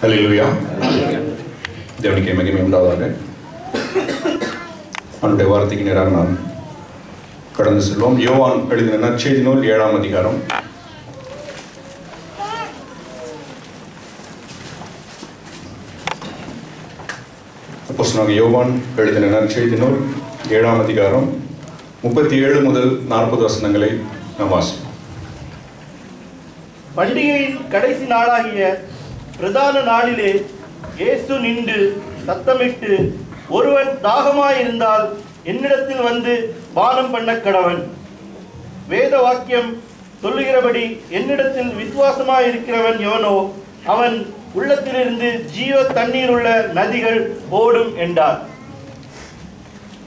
ஹalleluya தேவனுக்கு மகிமை உண்டாவதாக. அவனுடைய வார்த்தைக்கு நேராக நாம் கடந்து செல்வோம். யோவான் எழுதின நற்செய்தி நூல் ஏழாம் அதிகாரம். நாங்கள் யோவான் எழுதின நற்செய்தி நூல் ஏழாம் அதிகாரம் முப்பத்தி ஏழு முதல் நாற்பது வசனங்களை நாம் வாசிப்போம். பண்டிகையின் கடைசி நாளாகிய பிரதான நாளிலே இயேசு நின்று சத்தமிட்டு ஒருவன் தாகமாயிருந்தால் என்னிடத்தில் வந்து பானம் பண்ண கடவன் வேத வாக்கியம் சொல்லுகிறபடி என்னிடத்தில் விசுவாசமாயிருக்கிறவன் எவனோ அவன் உள்ளத்திலிருந்து ஜீவ தண்ணீர் உள்ள நதிகள் ஓடும் என்றார்.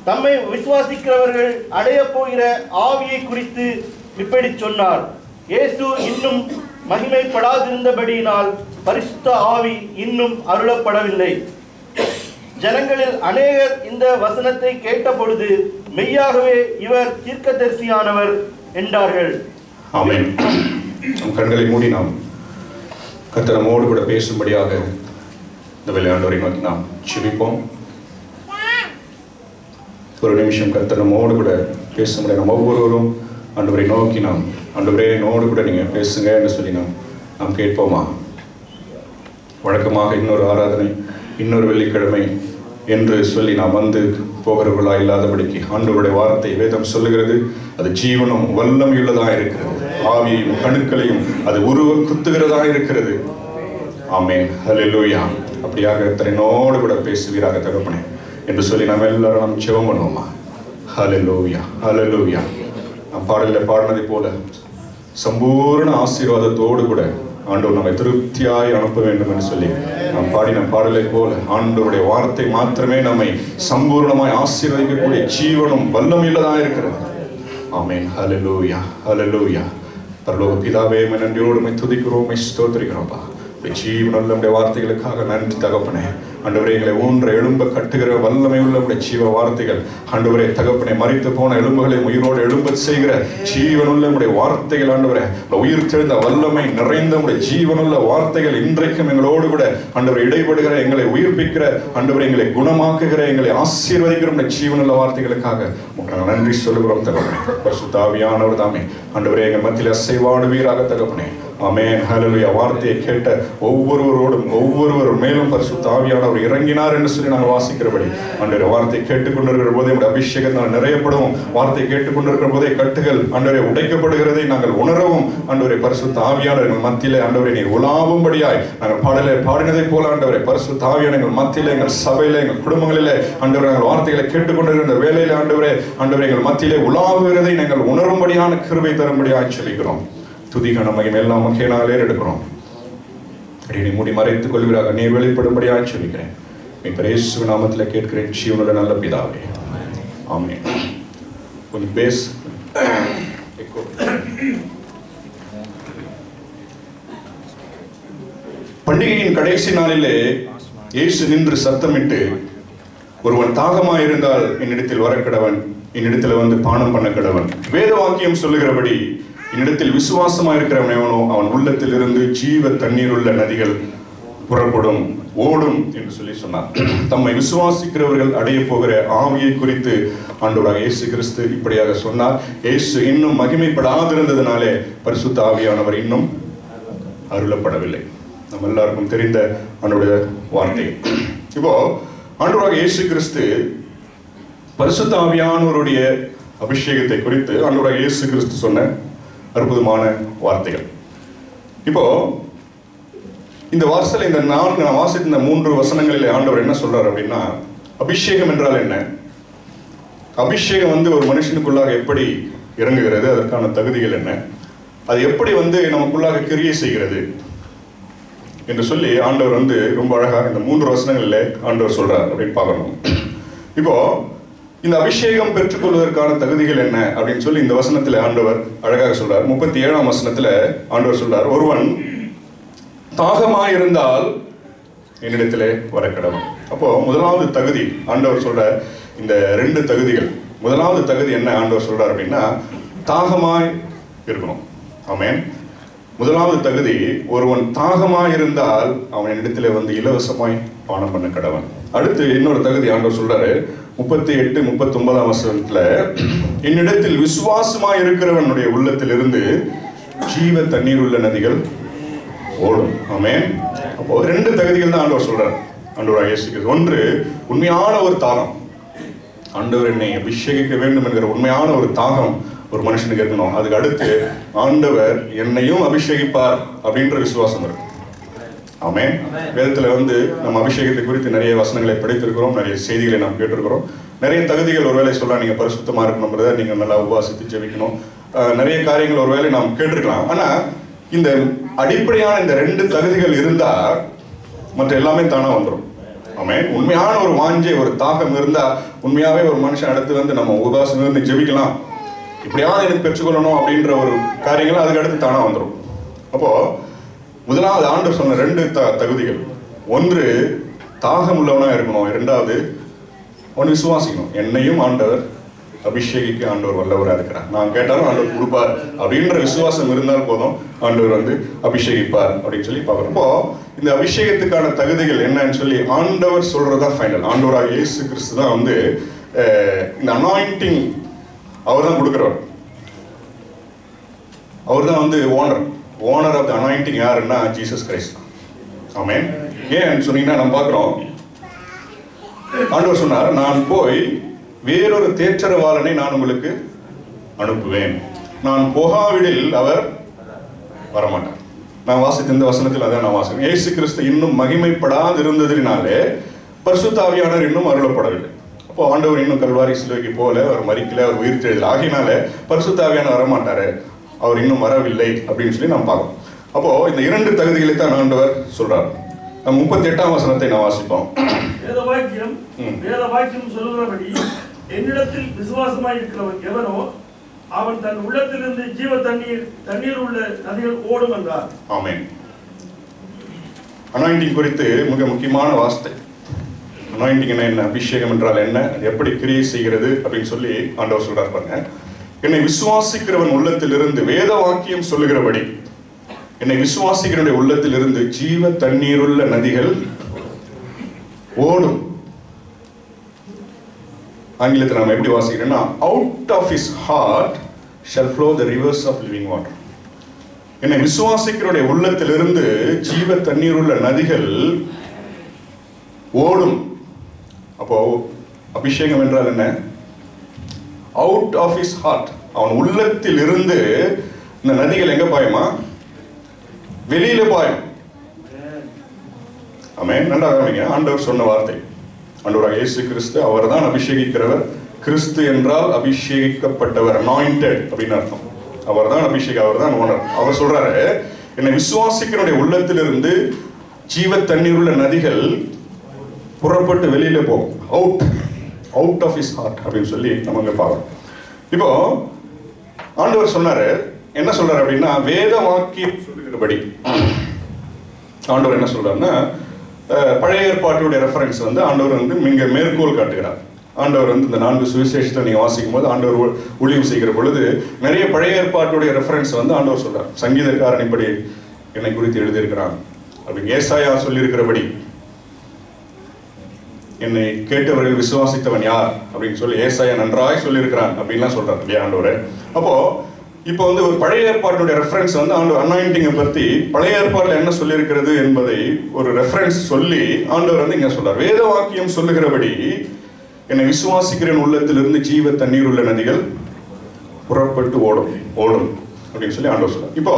தம்மை விசுவாசிக்கிறவர்கள் அடையப் போகிற ஆவியை குறித்து இப்படி சொன்னார். இயேசு இன்னும் மகிமைப்படாதிருந்தபடியினால் பரிசுத்த ஆவி இன்னும் அருளப்படவில்லை. ஜனங்களில் அநேகர் இந்த வசனத்தை கேட்ட பொழுது மெய்யாகவே இவர் தீர்க்கதரிசியானவர் என்றார்கள். ஆமேன். நம் கண்களை மூடி நாம் கத்தனமோடு கூட பேசும்படியாக இந்த விளையாண்டோரை நோக்கி நாம் செபிப்போம் ஒரு நிமிஷம் கத்தனமோடு கூட பேசும்படி நம்ம ஒவ்வொருவரும் ஆண்டவரை நோக்கி நாம் ஆண்டவரே என்னோடு கூட நீங்கள் பேசுங்க என்று சொல்லி நாம் நாம் கேட்போமா? வழக்கமாக இன்னொரு ஆராதனை இன்னொரு வெள்ளிக்கிழமை என்று சொல்லி நாம் வந்து போகிறவர்களா இல்லாதபடிக்கு ஆண்டவருடைய வார்த்தை வேதம் சொல்லுகிறது. அது ஜீவனும் வல்லமையுள்ளதாக இருக்கிறது. ஆவியையும் கணுக்களையும் அது உருவ குத்துகிறதா இருக்கிறது. ஆமென். ஹalleluya. அப்படியாக திறனோடு கூட பேசுவீராக தகப்பனே என்று சொல்லி நாம் எல்லாரும் நாம் ஜெபம் பண்ணுவோமா? ஹalleluya. ஹalleluya. நம் பாடலில் பாடினதை போல சம்பூர்ண ஆசீர்வாதத்தோடு கூட ஆண்டவர் நம்மை திருப்தியாய் அனுப்ப வேண்டும் என்று சொல்லி நாம் பாடின பாடலை போல ஆண்டவருடைய வார்த்தை மாத்திரமே நம்மை சம்பூர்ணமாய் ஆசீர்வதிக்கக்கூடிய ஜீவனும் இல்லதா இருக்கிறது. ஆமேன். ஹலலூயா ஹலலூயா பரலோக பிதாவே நன்றியோடு துதிக்கிறோம் ஸ்தோத்திரிக்கிறோம்ப்பா உம்முடைய ஜீவனுள்ள நம்முடைய வார்த்தைகளுக்காக நன்றி தகப்பனே. ஆண்டவரே எங்களை ஊன்ற எழும்ப கட்டுகிற வல்லமை உள்ள உடைய ஜீவ வார்த்தைகள். ஆண்டவரே தகப்பனே மறித்து போன எலும்புகளை உயிரோடு எழும்ப செய்கிற ஜீவனுள்ள உடைய வார்த்தைகள் ஆண்டவரே. உயிர் தெழுந்த வல்லமை நிறைந்த ஜீவனுள்ள வார்த்தைகள் இன்றைக்கும் எங்களோடு கூட ஆண்டவரை இடைபடுகிற எங்களை உயிர்ப்பிக்கிற ஆண்டவரை எங்களை குணமாக்குகிற எங்களை ஆசீர்வதிக்கிற உம்முடைய ஜீவனுள்ள வார்த்தைகளுக்காக நன்றி சொல்லுகிறோம் தகப்பனே. பரிசுத்தாவியானவர் தாமே. அன்றுவரே எங்கள் மத்தியில் அசைவாடுவீராக தகப்பனே. அமே ஹalleluya வார்த்தையை கேட்ட ஒவ்வொருவரோடும் ஒவ்வொருவர் மேலும் பரிசு தாவியானவர் இறங்கினார் என்று சொல்லி நாங்கள் வாசிக்கிறபடி. அன்றைய வார்த்தை கேட்டுக்கொண்டிருக்கிற போதே நம்முடைய அபிஷேகத்தால் நிறையப்படவும் வார்த்தை கேட்டுக்கொண்டிருக்கிற போதே கட்டுகள் அன்றைய உடைக்கப்படுகிறதை நாங்கள் உணரவும். ஆண்டவரே பரிசு தாவியான எங்கள் மத்தியிலே அன்றவரை நீர் உலாவும்படியாய் நாங்கள் பாடலை பாடினதை போல ஆண்டவரே பரிசு ஆவியான எங்கள் மத்தியில் எங்கள் சபையில் எங்கள் குடும்பங்களிலே அன்றவரை நாங்கள் வார்த்தைகளை கேட்டுக்கொண்டிருக்கிற வேலையில் ஆண்டவரே ஆண்டவரே எங்கள் மத்தியிலே உலாவுகிறதை நாங்கள் உணரும்படியான கிருபை தரும்படியாய் சொல்லிக்கிறோம். துதி மகிமை எல்லாம் முக்கியனாலே எடுக்கிறோம். அடியை மூடி மறைத்துக் கொள்கிறாக நீ வெளிப்படும்படி ஆச்சரிக்கிறேன் நீ பிரேசு நாமத்தில் கேட்கிறேன். ஜீவனுள்ள நல்ல பிதாவே. ஆமே கொஞ்சம் பேஸ் பண்டிகையின் கடைசி நாளிலே இயேசு நின்று சத்தமிட்டு ஒருவன் தாகமாயிருந்தால் என்னிடத்தில் வர கடவன் என்னிடத்தில் வந்து பானம் பண்ண கடவன் வேத வாக்கியம் சொல்லுகிறபடி என்னிடத்தில் விசுவாசமா இருக்கிறவன் எவனோ அவன் உள்ளத்தில் இருந்து ஜீவ தண்ணீர் உள்ள நதிகள் புறப்படும் ஓடும் என்று சொல்லி சொன்னார் தம்மை விசுவாசிக்கிறவர்கள் அடைய போகிற ஆவியை குறித்து ஆண்டவராக இயேசு கிறிஸ்து இப்படியாக சொன்னார். இயேசு இன்னும் மகிமைப்படாதிருந்ததுனாலே பரிசுத்த ஆவியானவர் இன்னும் அருளப்படவில்லை. நம்ம எல்லாருக்கும் தெரிந்த அவனுடைய வார்த்தை. இப்போ ஆண்டோராக இயேசு கிறிஸ்து பரிசுத்த ஆவியானவருடைய அபிஷேகத்தை குறித்து ஆண்டவராக இயேசு கிறிஸ்து சொன்ன அற்புதமான வார்த்தைகள். இப்போ இந்த வாசல் இந்த நான்கு நான் வாசித்த இந்த மூன்று வசனங்களில் ஆண்டவர் என்ன சொல்றார் அப்படின்னா அபிஷேகம் என்றால் என்ன? அபிஷேகம் வந்து ஒரு மனுஷனுக்குள்ளாக எப்படி இறங்குகிறது அதற்கான தகுதிகள் என்ன? அது எப்படி வந்து நமக்குள்ளாக கிரியை செய்கிறது? என்று சொல்லி ஆண்டவர் வந்து ரொம்ப அழகாக இந்த மூன்று வசனங்களில் ஆண்டவர் சொல்றார் அப்படின்னு பார்க்கணும். இப்போ இந்த அபிஷேகம் பெற்றுக்கொள்வதற்கான தகுதிகள் என்ன? அப்படின்னு சொல்லி இந்த வசனத்தில் ஆண்டவர் அழகாக சொல்றார். முப்பத்தி ஏழாம் வசனத்துல ஆண்டவர் சொல்றார் ஒருவன் தாகமாயிருந்தால் என்னிடத்திலே வர கடவுள் அப்போ முதலாவது தகுதி ஆண்டவர் சொல்ற இந்த ரெண்டு தகுதிகள். முதலாவது தகுதி என்ன ஆண்டவர் சொல்றார் அப்படின்னா தாகமாய் இருக்கணும். ஆமேன். முதலாவது தகுதி ஒருவன் தாகமாக இருந்தால் அவன் இடத்துல வந்து இலவசமாய் பானம் பண்ண கடவன் அடுத்து இன்னொரு தகுதி ஆண்டவர் சொல்றாரு முப்பத்தி எட்டு முப்பத்தி ஒன்பதாம் வருஷத்துல என்னிடத்தில் விசுவாசமா இருக்கிறவனுடைய உள்ளத்திலிருந்து ஜீவ தண்ணீர் உள்ள நதிகள் ஓடும். ஆமே அப்போ ரெண்டு தகுதிகள் தான் ஆண்டவர் சொல்றார். ஆண்டவர் இயேசு ஒன்று உண்மையான ஒரு தாகம். ஆண்டவர் என்னை அபிஷேகிக்க வேண்டும் என்கிற உண்மையான ஒரு தாகம் ஒரு மனுஷனுக்கு இருக்கணும். அதுக்கு அடுத்து ஆண்டவர் என்னையும் அபிஷேகிப்பார் அப்படின்ற விசுவாசம் இருக்கு. ஆமென். வேதத்துல வந்து நம்ம அபிஷேகத்தை குறித்து நிறைய வசனங்களை படித்திருக்கிறோம் நிறைய செய்திகளை நாம் கேட்டிருக்கிறோம். நிறைய தகுதிகள் ஒருவேளை சொல்லலாம் நீங்க பரிசுத்தமா இருக்கணும்ன்றத நீங்க நல்லா உபாசித்து ஜெபிக்கணும். நிறைய காரியங்கள் ஒருவேளை நாம் கேட்டிருக்கலாம். ஆனா இந்த அடிப்படையான இந்த ரெண்டு தகுதிகள் இருந்தா மற்ற எல்லாமே தானா வந்துடும் ஆமென். உண்மையான ஒரு வாஞ்சை ஒரு தாகம் இருந்தா உண்மையாவே ஒரு மனுஷன் அடுத்து வந்து நம்ம உபாசம் இருந்து ஜெபிக்கலாம். இப்படியாவது எனக்கு பெற்றுக்கொள்ளணும் அப்படின்ற ஒரு காரியங்கள் அதுக்கு அடுத்து தானா வந்துடும் அப்போ முதலாவது ஆண்டு சொன்ன ரெண்டு த தகுதிகள். ஒன்று தாகம் உள்ளவனாக இருக்கணும். இரண்டாவது ஒன்று விசுவாசிக்கணும். என்னையும் ஆண்டவர் அபிஷேகிக்க ஆண்டவர் வல்லவராக இருக்கிறார். நான் கேட்டாலும் ஆண்டவர் கொடுப்பார். அப்படின்ற விசுவாசம் இருந்தால் போதும் ஆண்டவர் வந்து அபிஷேகிப்பார் அப்படின்னு சொல்லி பார்க்குறப்போ இந்த அபிஷேகத்துக்கான தகுதிகள் என்னன்னு சொல்லி ஆண்டவர் சொல்றதா ஃபைனல் ஆண்டவராக இயேசு கிறிஸ்து தான் வந்து இந்த அனாயிண்டிங் அவர் தான் கொடுக்குறவர். அவர் தான் வந்து owner owner of the anointing யாருன்னா ஜீசஸ் கிரைஸ்ட் தான் ஆமே ஏன் சொன்னீங்கன்னா நம்ம பார்க்குறோம். ஆண்டவர் சொன்னார் நான் போய் வேறொரு தேற்றரவாளனை நான் உங்களுக்கு அனுப்புவேன். நான் போகாவிடில் அவர் வரமாட்டார். நான் வாசித்த இந்த வசனத்தில் அதான் நான் வாசிக்கிறேன். இயேசு கிறிஸ்து இன்னும் மகிமைப்படாது இருந்ததினாலே பரிசுத்தாவியானவர் இன்னும் அருளப்படவில்லை. அப்போ ஆண்டவர் இன்னும் கல்வாரி சிலுவைக்கு போல அவர் மறிக்கல அவர் உயிர் தெழுதல். ஆகினால பரிசுத்தாவியான வரமாட்டாரு. அவர் இன்னும் வரவில்லை அப்படின்னு சொல்லி நாம் பார்க்கணும். அப்போ இந்த இரண்டு தகுதிகளை தான் ஆண்டவர் சொல்றார். நம்ம முப்பத்தி எட்டாம் வசனத்தை நான் வாசிப்போம். வேத வாக்கியம். வேத வாக்கியம் சொல்லுகிறபடி என்னிடத்தில் விசுவாசமாய் இருக்கிறவன் எவனோ அவன் தன் உள்ளத்திலிருந்து ஜீவ தண்ணீர் தண்ணீர் உள்ள நதிகள் ஓடும் என்றார். ஆமென். அனாயிண்டிங் குறித்து மிக முக்கியமான வார்த்தை. அனாயிண்டிங் என்ன? அபிஷேகம் என்றால் என்ன? எப்படி கிரியை செய்கிறது அப்படின்னு சொல்லி ஆண்டவர் சொல்றார் பாருங்க. என்னை விசுவாசிக்கிறவன் உள்ளத்திலிருந்து வேத வாக்கியம் சொல்லுகிறபடி என்னை விசுவாசிக்கிறவனுடைய உள்ளத்திலிருந்து ஜீவ தண்ணீருள்ள நதிகள் ஓடும். ஆங்கிலத்தில் நம்ம எப்படி வாசிக்கிறோம்னா out of his heart shall flow the rivers of living water என்னை விசுவாசிக்கிறவருடைய உள்ளத்திலிருந்து ஜீவ தண்ணீர் உள்ள நதிகள் ஓடும். அப்போ அபிஷேகம் என்றால் என்ன? அவுட் ஆஃப் இஸ் ஹார்ட் அவன் உள்ளத்தில் இருந்து இந்த நதிகள் எங்க பாயுமா? வெளியில பாயும். ஆமென். நல்லா கவனிங்க. ஆண்டவர் சொன்ன வார்த்தை. ஆண்டவராக இயேசு கிறிஸ்து அவர்தான் அபிஷேகிக்கிறவர். கிறிஸ்து என்றால் அபிஷேகிக்கப்பட்டவர் அனாயிண்டட் அப்படின்னு அர்த்தம். அவர்தான் அபிஷேக அவர்தான் ஓனர் அவர் சொல்றாரு என்னை விசுவாசிக்கிறனுடைய உள்ளத்திலிருந்து ஜீவ தண்ணீர் உள்ள நதிகள் புறப்பட்டு வெளியில போகும். Out out of his heart அப்படின்னு சொல்லி நம்ம இங்கே பார்க்கணும் இப்போ ஆண்டவர் சொன்னாரு என்ன சொல்றாரு அப்படின்னா வேத வாக்கியம் சொல்லுகிறபடி. ஆண்டவர் என்ன சொல்றாருன்னா பழைய ஏற்பாட்டுடைய ரெஃபரன்ஸ் வந்து ஆண்டவர் வந்து இங்கே மேற்கோள் காட்டுகிறார். ஆண்டவர் வந்து இந்த நான்கு சுவிசேஷத்தை நீங்க வாசிக்கும் போது ஆண்டவர் ஊ- ஊழியம் செய்கிற பொழுது நிறைய பழைய ஏற்பாட்டுடைய ரெஃபரன்ஸ் வந்து ஆண்டவர் சொல்றார். சங்கீதக்காரன் இப்படி என்னை குறித்து எழுதியிருக்கிறான். அப்படி ஏசாயா சொல்லியிருக்கிறபடி. என்னை கேட்டவர்கள் விசுவாசித்தவன் யார்? அப்படின்னு சொல்லி ஏசாயா நன்றாய் சொல்லியிருக்கிறான் அப்படின்லாம் சொல்றாரு இல்லையா ஆண்டவர்? அப்போ இப்போ வந்து ஒரு பழைய ஏற்பாட்டுடைய ரெஃபரன்ஸ் வந்து ஆண்டவர் அனாயிண்டிங்கை பற்றி பழைய ஏற்பாட்டில் என்ன சொல்லியிருக்கிறது என்பதை ஒரு ரெஃபரன்ஸ் சொல்லி ஆண்டவர் வந்து இங்கே சொல்றார். வேத வாக்கியம் சொல்லுகிறபடி என்னை விசுவாசிக்கிறேன் உள்ளத்திலிருந்து ஜீவ தண்ணீர் உள்ள நதிகள் புறப்பட்டு ஓடும் ஓடும் அப்படின்னு சொல்லி ஆண்டவர் சொல்றார். இப்போ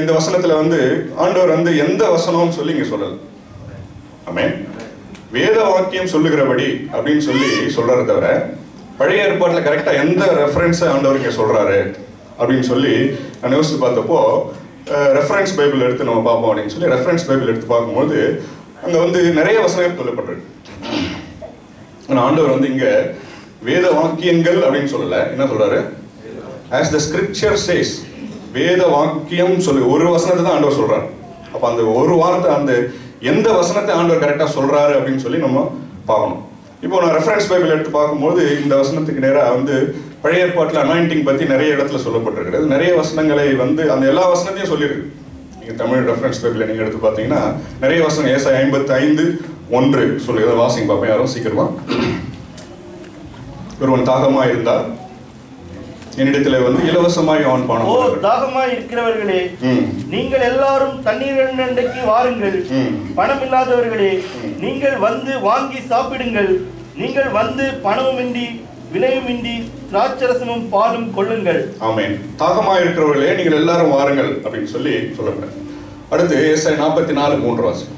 இந்த வசனத்தில் வந்து ஆண்டவர் வந்து எந்த வசனம்னு சொல்லி இங்கே சொல்லல ஆமே வேத வாக்கியம் சொல்லுகிறபடி அப்படின்னு சொல்லி சொல்றாரு தவிர பழைய ஏற்பாட்டில் கரெக்டாக எந்த ரெஃபரன்ஸை ஆண்டவர் இங்கே சொல்கிறாரு அப்படின்னு சொல்லி நான் யோசித்து பார்த்தப்போ ரெஃபரன்ஸ் பைபிள் எடுத்து நம்ம பார்ப்போம் அப்படின்னு சொல்லி ரெஃபரன்ஸ் பைபிள் எடுத்து பார்க்கும்போது அங்கே வந்து நிறைய வசனங்கள் சொல்லப்பட்டிருக்கு. ஆனால் ஆண்டவர் வந்து இங்கே வேத வாக்கியங்கள் அப்படின்னு சொல்லலை. என்ன சொல்கிறாரு ஆஸ் த ஸ்கிரிப்சர் சேஸ் வேத வாக்கியம் சொல்லி ஒரு வசனத்தை தான் ஆண்டவர் சொல்கிறார் அப்போ அந்த ஒரு வார்த்தை அந்த எந்த வசனத்தை ஆண்டவர் கரெக்டாக சொல்கிறாரு அப்படின்னு சொல்லி நம்ம பார்க்கணும். இப்போ நான் ரெஃபரன்ஸ் பைபிள் எடுத்து பார்க்கும்போது இந்த வசனத்துக்கு நேராக வந்து பழைய ஏற்பாட்டில் அனாயிண்டிங் பற்றி நிறைய இடத்துல சொல்லப்பட்டிருக்கிறது நிறைய வசனங்களை வந்து அந்த எல்லா வசனத்தையும் சொல்லியிருக்கு. நீங்கள் தமிழ் ரெஃபரன்ஸ் பைபிள் நீங்கள் எடுத்து பார்த்தீங்கன்னா நிறைய வசனம் ஏசை ஐம்பத்தி ஐந்து ஒன்று சொல்லி வாசிங் பார்ப்பேன் யாரும் சீக்கிரமா. ஒருவன் தாகமாக இருந்தால் என்னிடத்தில் வந்து இலவசமாய் அவன் பானம் ஓ. தாகமாய் இருக்கிறவர்களே நீங்கள் எல்லாரும் தண்ணீர் அண்டைக்கு வாருங்கள். பணம் இல்லாதவர்களே. நீங்கள் வந்து வாங்கி சாப்பிடுங்கள் நீங்கள் வந்து பணமுமின்றி விலையுமின்றி திராட்சரசமும் பாலும் கொள்ளுங்கள் ஆமென் தாகமா இருக்கிறவர்களே நீங்கள் எல்லாரும் வாருங்கள் அப்படின்னு சொல்லி சொல்லப்படுறேன் அடுத்து ஏசாய் நாற்பத்தி நாலு மூன்று வாசம்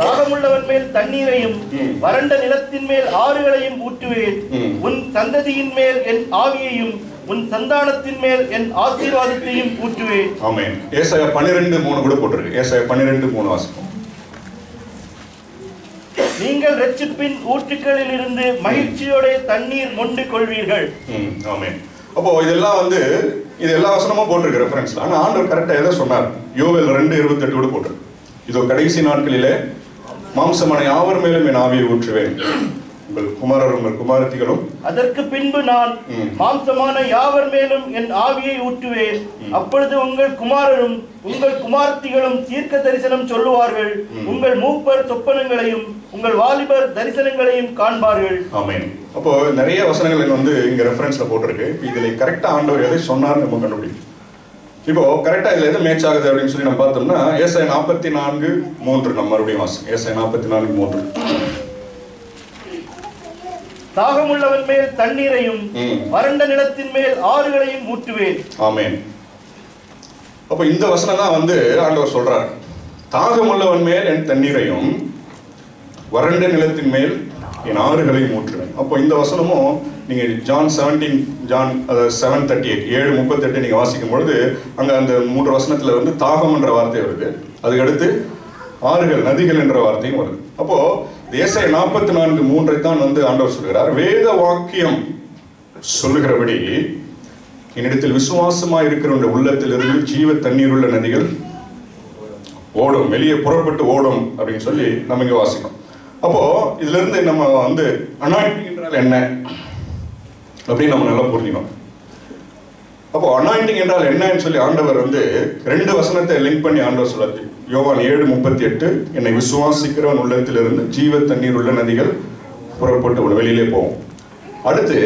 தாகமுள்ளவன் மேல் தண்ணீரையும். வறண்ட நிலத்தின் மேல் ஆறுகளையும் ஊற்றுவேன். உன் சந்ததியின் மேல் என் ஆவியையும் உன் சந்தானத்தின் மேல் என் ஆசீர்வாதத்தையும் ஊற்றுவேன். ஆமென். ஏசாயா பன்னிரெண்டு மூணு கூட போட்டிருக்கு. ஏசாயா பன்னிரெண்டு மூணு வாசம் நீங்கள் ரட்சிப்பின் ஊற்றுக்களில் இருந்து மகிழ்ச்சியோட தண்ணீர் மொண்டு கொள்வீர்கள். ஆமென். அப்போ இதெல்லாம் வந்து இது எல்லா வசனமும் போட்டிருக்கு ரெஃபரன்ஸ்ல ஆனா ஆண்டவர் கரெக்டா எதை சொன்னார்? யோவேல் ரெண்டு இருபத்தெட்டு கூட போட்டிருக்கு. இதோ கடைசி நாட்களிலே மாம்சமனை யாவர் மேலும் என் ஆவியை ஊற்றுவேன். உங்கள் குமாரர் உங்கள் குமாரத்திகளும். அதற்கு பின்பு நான். மாம்சமான யாவர் மேலும் என் ஆவியை ஊற்றுவேன். அப்பொழுது உங்கள் குமாரரும் உங்கள் குமார்த்திகளும் தீர்க்க தரிசனம் சொல்லுவார்கள். உங்கள் மூப்பர் சொப்பனங்களையும் உங்கள் வாலிபர் தரிசனங்களையும் காண்பார்கள். ஆமென். அப்போ நிறைய வசனங்கள் வந்து இங்க ரெஃபரன்ஸ்ல போட்டிருக்கு. இதுல கரெக்டா ஆண்டவர் எதை சொன்னார்னு நம்ம கண்டுபிடிக்கும் இப்போ கரெக்டா இதுல எது மேட்ச் ஆகுது அப்படின்னு சொல்லி நம்ம பார்த்தோம்னா ஏசாய நாற்பத்தி நான்கு மூன்று நம்ம மறுபடியும் வாசம் ஏசாய நாற்பத்தி நான்கு மூன்று. தாகமுள்ளவன் மேல் தண்ணீரையும். வறண்ட நிலத்தின் மேல் ஆறுகளையும் ஊற்றுவேன் ஆமென். அப்போ இந்த வசனம் தான் வந்து ஆண்டவர் சொல்றார். தாகமுள்ளவன் மேல் என் தண்ணீரையும் வறண்ட நிலத்தின் மேல் என் ஆறுகளையும் ஊற்றுவேன் அப்போ இந்த வசனமும் நீங்கள் ஜான் செவன்டீன் ஜான் அதாவது செவன் தேர்ட்டி எயிட் ஏழு முப்பத்தெட்டு நீங்கள் வாசிக்கும் பொழுது அங்கே அந்த மூன்று வசனத்தில் வந்து தாகம் என்ற வார்த்தை வருது. அதுக்கடுத்து ஆறுகள் நதிகள் என்ற வார்த்தையும் வருது. அப்போது தேசை நாற்பத்தி நான்கு மூன்றை தான் வந்து ஆண்டவர் சொல்கிறார் வேத வாக்கியம் சொல்லுகிறபடி என்னிடத்தில் விசுவாசமாக இருக்கிற உள்ளத்தில் உள்ளத்திலிருந்து ஜீவ தண்ணீர் உள்ள நதிகள் ஓடும் வெளியே புறப்பட்டு ஓடும் அப்படின்னு சொல்லி நம்ம இங்கே வாசிக்கணும் அப்போது இதிலிருந்து நம்ம வந்து அனாயிண்டிங் என்றால் என்ன? அப்படின்னு நம்ம நல்லா புரிஞ்சுக்கணும். அப்போ அனாயிண்டிங் என்றால் என்னன்னு சொல்லி ஆண்டவர் வந்து ரெண்டு வசனத்தை லிங்க் பண்ணி ஆண்டவர் சொல்லுது யோவான் ஏழு முப்பத்தி எட்டு என்னை விசுவாசிக்கிறவன் உள்ளத்திலிருந்து ஜீவ தண்ணீர் உள்ள நதிகள் புறப்பட்டு ஒன்று வெளியிலே போவோம் அடுத்து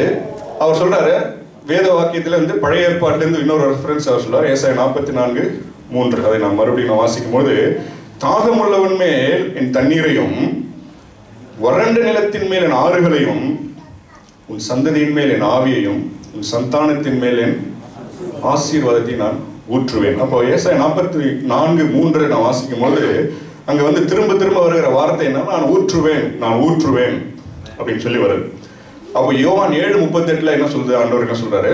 அவர் சொல்றாரு வேத வாக்கியத்துல இருந்து பழைய ஏற்பாட்டிலிருந்து இன்னொரு ரெஃபரன்ஸ் அவர் சொல்றாரு ஏசாய நாற்பத்தி நான்கு மூன்று. அதை நான் மறுபடியும் நான் வாசிக்கும் போது தாகமுள்ளவன் மேல் என் தண்ணீரையும் வறண்ட நிலத்தின் மேல் என் ஆறுகளையும் உன் சந்ததியின் மேல் என் ஆவியையும் உன் சந்தானத்தின் மேல் என் ஆசீர்வாதத்தை நான் ஊற்றுவேன். அப்போ ஏசாய நாற்பத்தி நான்கு மூன்று நான் வாசிக்கும் போது அங்க வந்து திரும்ப திரும்ப வருகிற வார்த்தை என்ன நான் ஊற்றுவேன் நான் ஊற்றுவேன் அப்படின்னு சொல்லி வருது. அப்போ யோவான் ஏழு முப்பத்தெட்டில் என்ன சொல்லுது? ஆண்டவர் என்ன சொல்றாரு?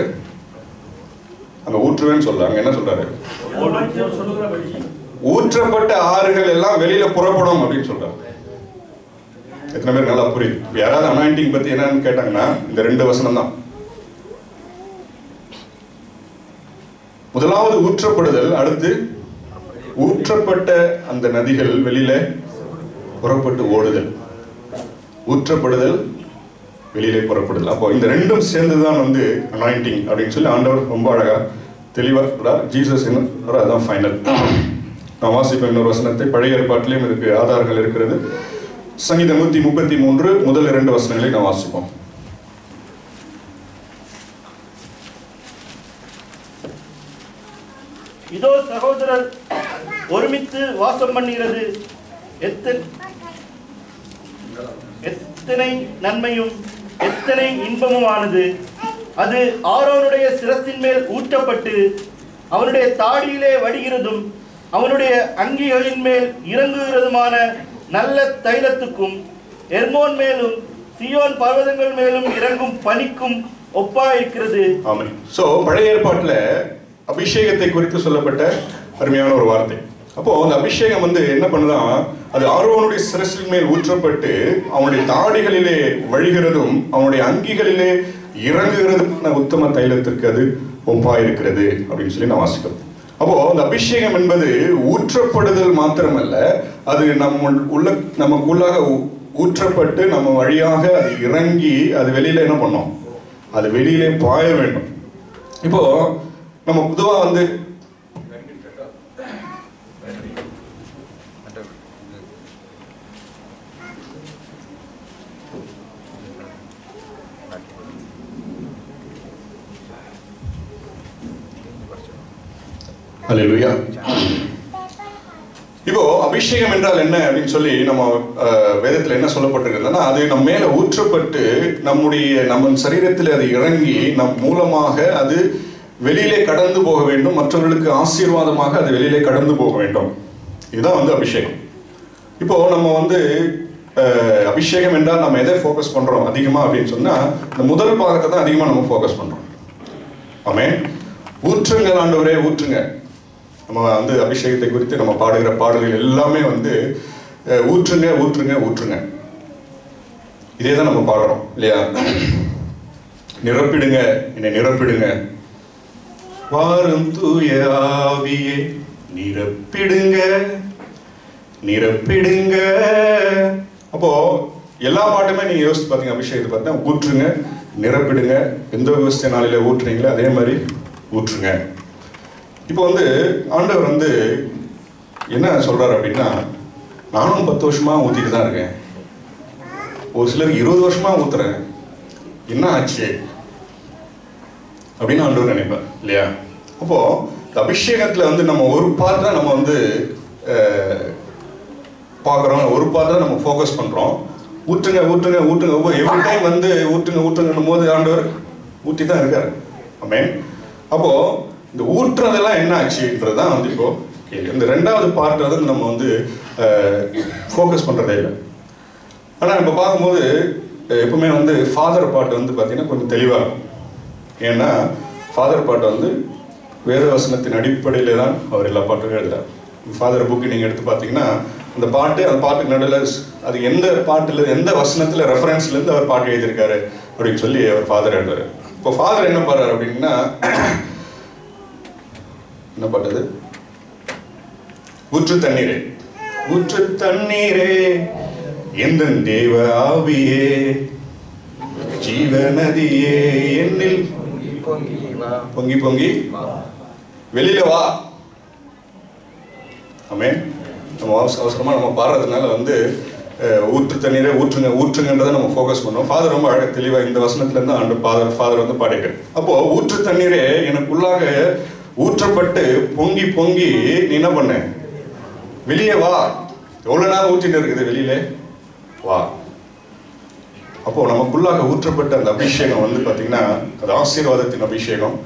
அங்க ஊற்றுவேன்னு சொல்ல அங்க என்ன சொல்றாரு? ஊற்றப்பட்ட ஆறுகள் எல்லாம் வெளியில புறப்படும் அப்படின்னு சொல்றாரு. எத்தனை பேர் நல்லா புரியுது? யாராவது அனாயிண்டிங் பத்தி என்னன்னு கேட்டாங்கன்னா இந்த ரெண்டு வசனம் தான் முதலாவது ஊற்றப்படுதல் அடுத்து ஊற்றப்பட்ட அந்த நதிகள் வெளியில புறப்பட்டு ஓடுதல். ஊற்றப்படுதல் வெளியிலே புறப்படுதல். அப்போ இந்த ரெண்டும் சேர்ந்துதான் வந்து அனாயிண்டிங் அப்படின்னு சொல்லி ஆண்டவர் ரொம்ப அழகா தெளிவா ஜீசஸ் என்ன அதான் ஃபைனல் நான் வாசிப்பேன் இன்னொரு வசனத்தை. பழைய ஏற்பாட்டிலையும் இதுக்கு ஆதாரங்கள் இருக்கிறது. சங்கீதம் நூத்தி முப்பத்தி மூன்று முதல் இரண்டு வசனங்களை நாம் வாசிப்போம். இதோ சகோதரர் ஒருமித்து வாசம் பண்ணுகிறது. எத்தனை எத்தனை நன்மையும் எத்தனை இன்பமுமானது. அது ஆரோனுடைய சிரத்தின் மேல் ஊற்றப்பட்டு அவனுடைய தாடியிலே வடிகிறதும் அவனுடைய அங்கிகளின் மேல் இறங்குகிறதுமான நல்ல தைலத்துக்கும் எர்மோன் மேலும் சியோன் பர்வதங்கள் மேலும் இறங்கும் பனிக்கும் ஒப்பாயிருக்கிறது ஆமை சோ பழைய ஏற்பாட்டுல அபிஷேகத்தை குறித்து சொல்லப்பட்ட அருமையான ஒரு வார்த்தை. அப்போ அந்த அபிஷேகம் வந்து என்ன பண்ணுதான் அது ஆர்வனுடைய சிரசில் மேல் ஊற்றப்பட்டு அவனுடைய தாடிகளிலே வழிகிறதும் அவனுடைய அங்கிகளிலே இறங்குகிறதுமான உத்தம தைலத்திற்கு அது ஒப்பா இருக்கிறது அப்படின்னு சொல்லி நான் வாசிக்கிறோம். அப்போ அந்த அபிஷேகம் என்பது ஊற்றப்படுதல் மாத்திரமல்ல. அது நம்ம உள்ள நமக்குள்ளாக ஊற்றப்பட்டு நம்ம வழியாக அது இறங்கி அது வெளியில என்ன பண்ணோம்? அது வெளியிலே பாய வேண்டும். இப்போ நம்ம பொதுவாக வந்து அலையிலுயா இப்போ அபிஷேகம் என்றால் என்ன அப்படின்னு சொல்லி நம்ம வேதத்தில் வேதத்துல என்ன சொல்லப்பட்டிருக்குதுன்னா அது நம்ம மேல ஊற்றப்பட்டு நம்முடைய நம்ம சரீரத்தில் அது இறங்கி நம் மூலமாக அது வெளியிலே கடந்து போக வேண்டும். மற்றவர்களுக்கு ஆசீர்வாதமாக அது வெளியிலே கடந்து போக வேண்டும். இதுதான் வந்து அபிஷேகம். இப்போ நம்ம வந்து அபிஷேகம் என்றால் நம்ம எதை ஃபோக்கஸ் பண்றோம் அதிகமா அப்படின்னு சொன்னா இந்த முதல் பாகத்தை தான் அதிகமா நம்ம ஃபோக்கஸ் பண்றோம். ஆமே ஊற்றுங்கள் ஆண்டவரே ஊற்றுங்க நம்ம வந்து அபிஷேகத்தை குறித்து நம்ம பாடுகிற பாடல்கள் எல்லாமே வந்து ஊற்றுங்க ஊற்றுங்க ஊற்றுங்க. இதே தான் நம்ம பாடுறோம் இல்லையா? நிரப்பிடுங்க என்னை நிரப்பிடுங்க. வாரம் தூய ஆவியே நிரப்பிடுங்க நிரப்பிடுங்க. அப்போ எல்லா பாட்டுமே நீங்க யோசிச்சு பார்த்தீங்க அபிஷேகத்தை பார்த்தா ஊற்றுங்க நிரப்பிடுங்க. எந்த விவசாய நாளில் ஊற்றுறீங்களோ அதே மாதிரி ஊற்றுங்க. இப்போ வந்து ஆண்டவர் வந்து என்ன சொல்றாரு அப்படின்னா நானும் பத்து வருஷமா ஊத்திட்டு தான் இருக்கேன். ஒரு சிலருக்கு இருபது வருஷமா ஊத்துறேன். என்ன ஆச்சு? அப்படின்னு ஆண்டவர் நினைப்பார் இல்லையா? அப்போ இந்த அபிஷேகத்துல வந்து நம்ம ஒரு பார்ட் தான் நம்ம வந்து பார்க்குறோம். ஒரு பார்ட் தான் நம்ம ஃபோக்கஸ் பண்றோம். ஊற்றுங்க ஊற்றுங்க ஊற்றுங்க ஒவ்வொரு எவ்ரி டைம் வந்து ஊற்றுங்க ஊற்றுங்கன்னும் போது ஆண்டவர் ஊற்றி தான் இருக்காரு. ஆமென் அப்போ இந்த ஊற்றுறதெல்லாம் என்ன ஆச்சுன்றது தான் வந்து இப்போ கேள்வி. இந்த ரெண்டாவது பார்ட் வந்து நம்ம வந்து ஃபோக்கஸ் பண்ணுறதே இல்லை. ஆனால் இப்போ பார்க்கும்போது எப்பவுமே வந்து ஃபாதர் பாட்டு வந்து பார்த்தீங்கன்னா கொஞ்சம் தெளிவாக இருக்கும். ஏன்னா ஃபாதர் பாட்டு வந்து வேத வசனத்தின் அடிப்படையில் தான் அவர் எல்லா பாட்டும் எழுதுறார். ஃபாதர் புக்கு நீங்கள் எடுத்து பார்த்தீங்கன்னா அந்த பாட்டு அந்த பாட்டுக்கு நடுவில் அது எந்த பாட்டில் எந்த வசனத்தில் ரெஃபரன்ஸ்லேருந்து அவர் பாட்டு எழுதியிருக்காரு அப்படின்னு சொல்லி அவர் ஃபாதர் எழுதுறாரு. இப்போ ஃபாதர் என்ன பாடுறாரு அப்படின்னா என்ன பாட்டது ஊற்று தண்ணீரே. ஊற்று தண்ணீரே எந்த தேவ ஆவியே? ஜீவ நதியே என்னில். பொங்கி பொங்கி. வெளியில வா. ஆமே நம்ம அவசர அவசரமா நம்ம பாடுறதுனால வந்து ஊற்று தண்ணீரை ஊற்றுங்க ஊற்றுங்கன்றதை நம்ம ஃபோக்கஸ் பண்ணோம் ஃபாதர் ரொம்ப அழகாக தெளிவாக இந்த வசனத்துல இருந்து ஆண்டு ஃபாதர் ஃபாதர் வந்து பாடிட்டு அப்போ ஊற்று தண்ணீரே எனக்குள்ளாக ஊற்றப்பட்டு பொங்கி பொங்கி நீ என்ன பண்ண வெளியே வா. எவ்வளவு நேரம் ஊற்றிட்டு இருக்குது வெளியில? வா. அப்போ நமக்குள்ளாக ஊற்றப்பட்ட அந்த அபிஷேகம் வந்து பாத்தீங்கன்னா அது ஆசீர்வாதத்தின் அபிஷேகம்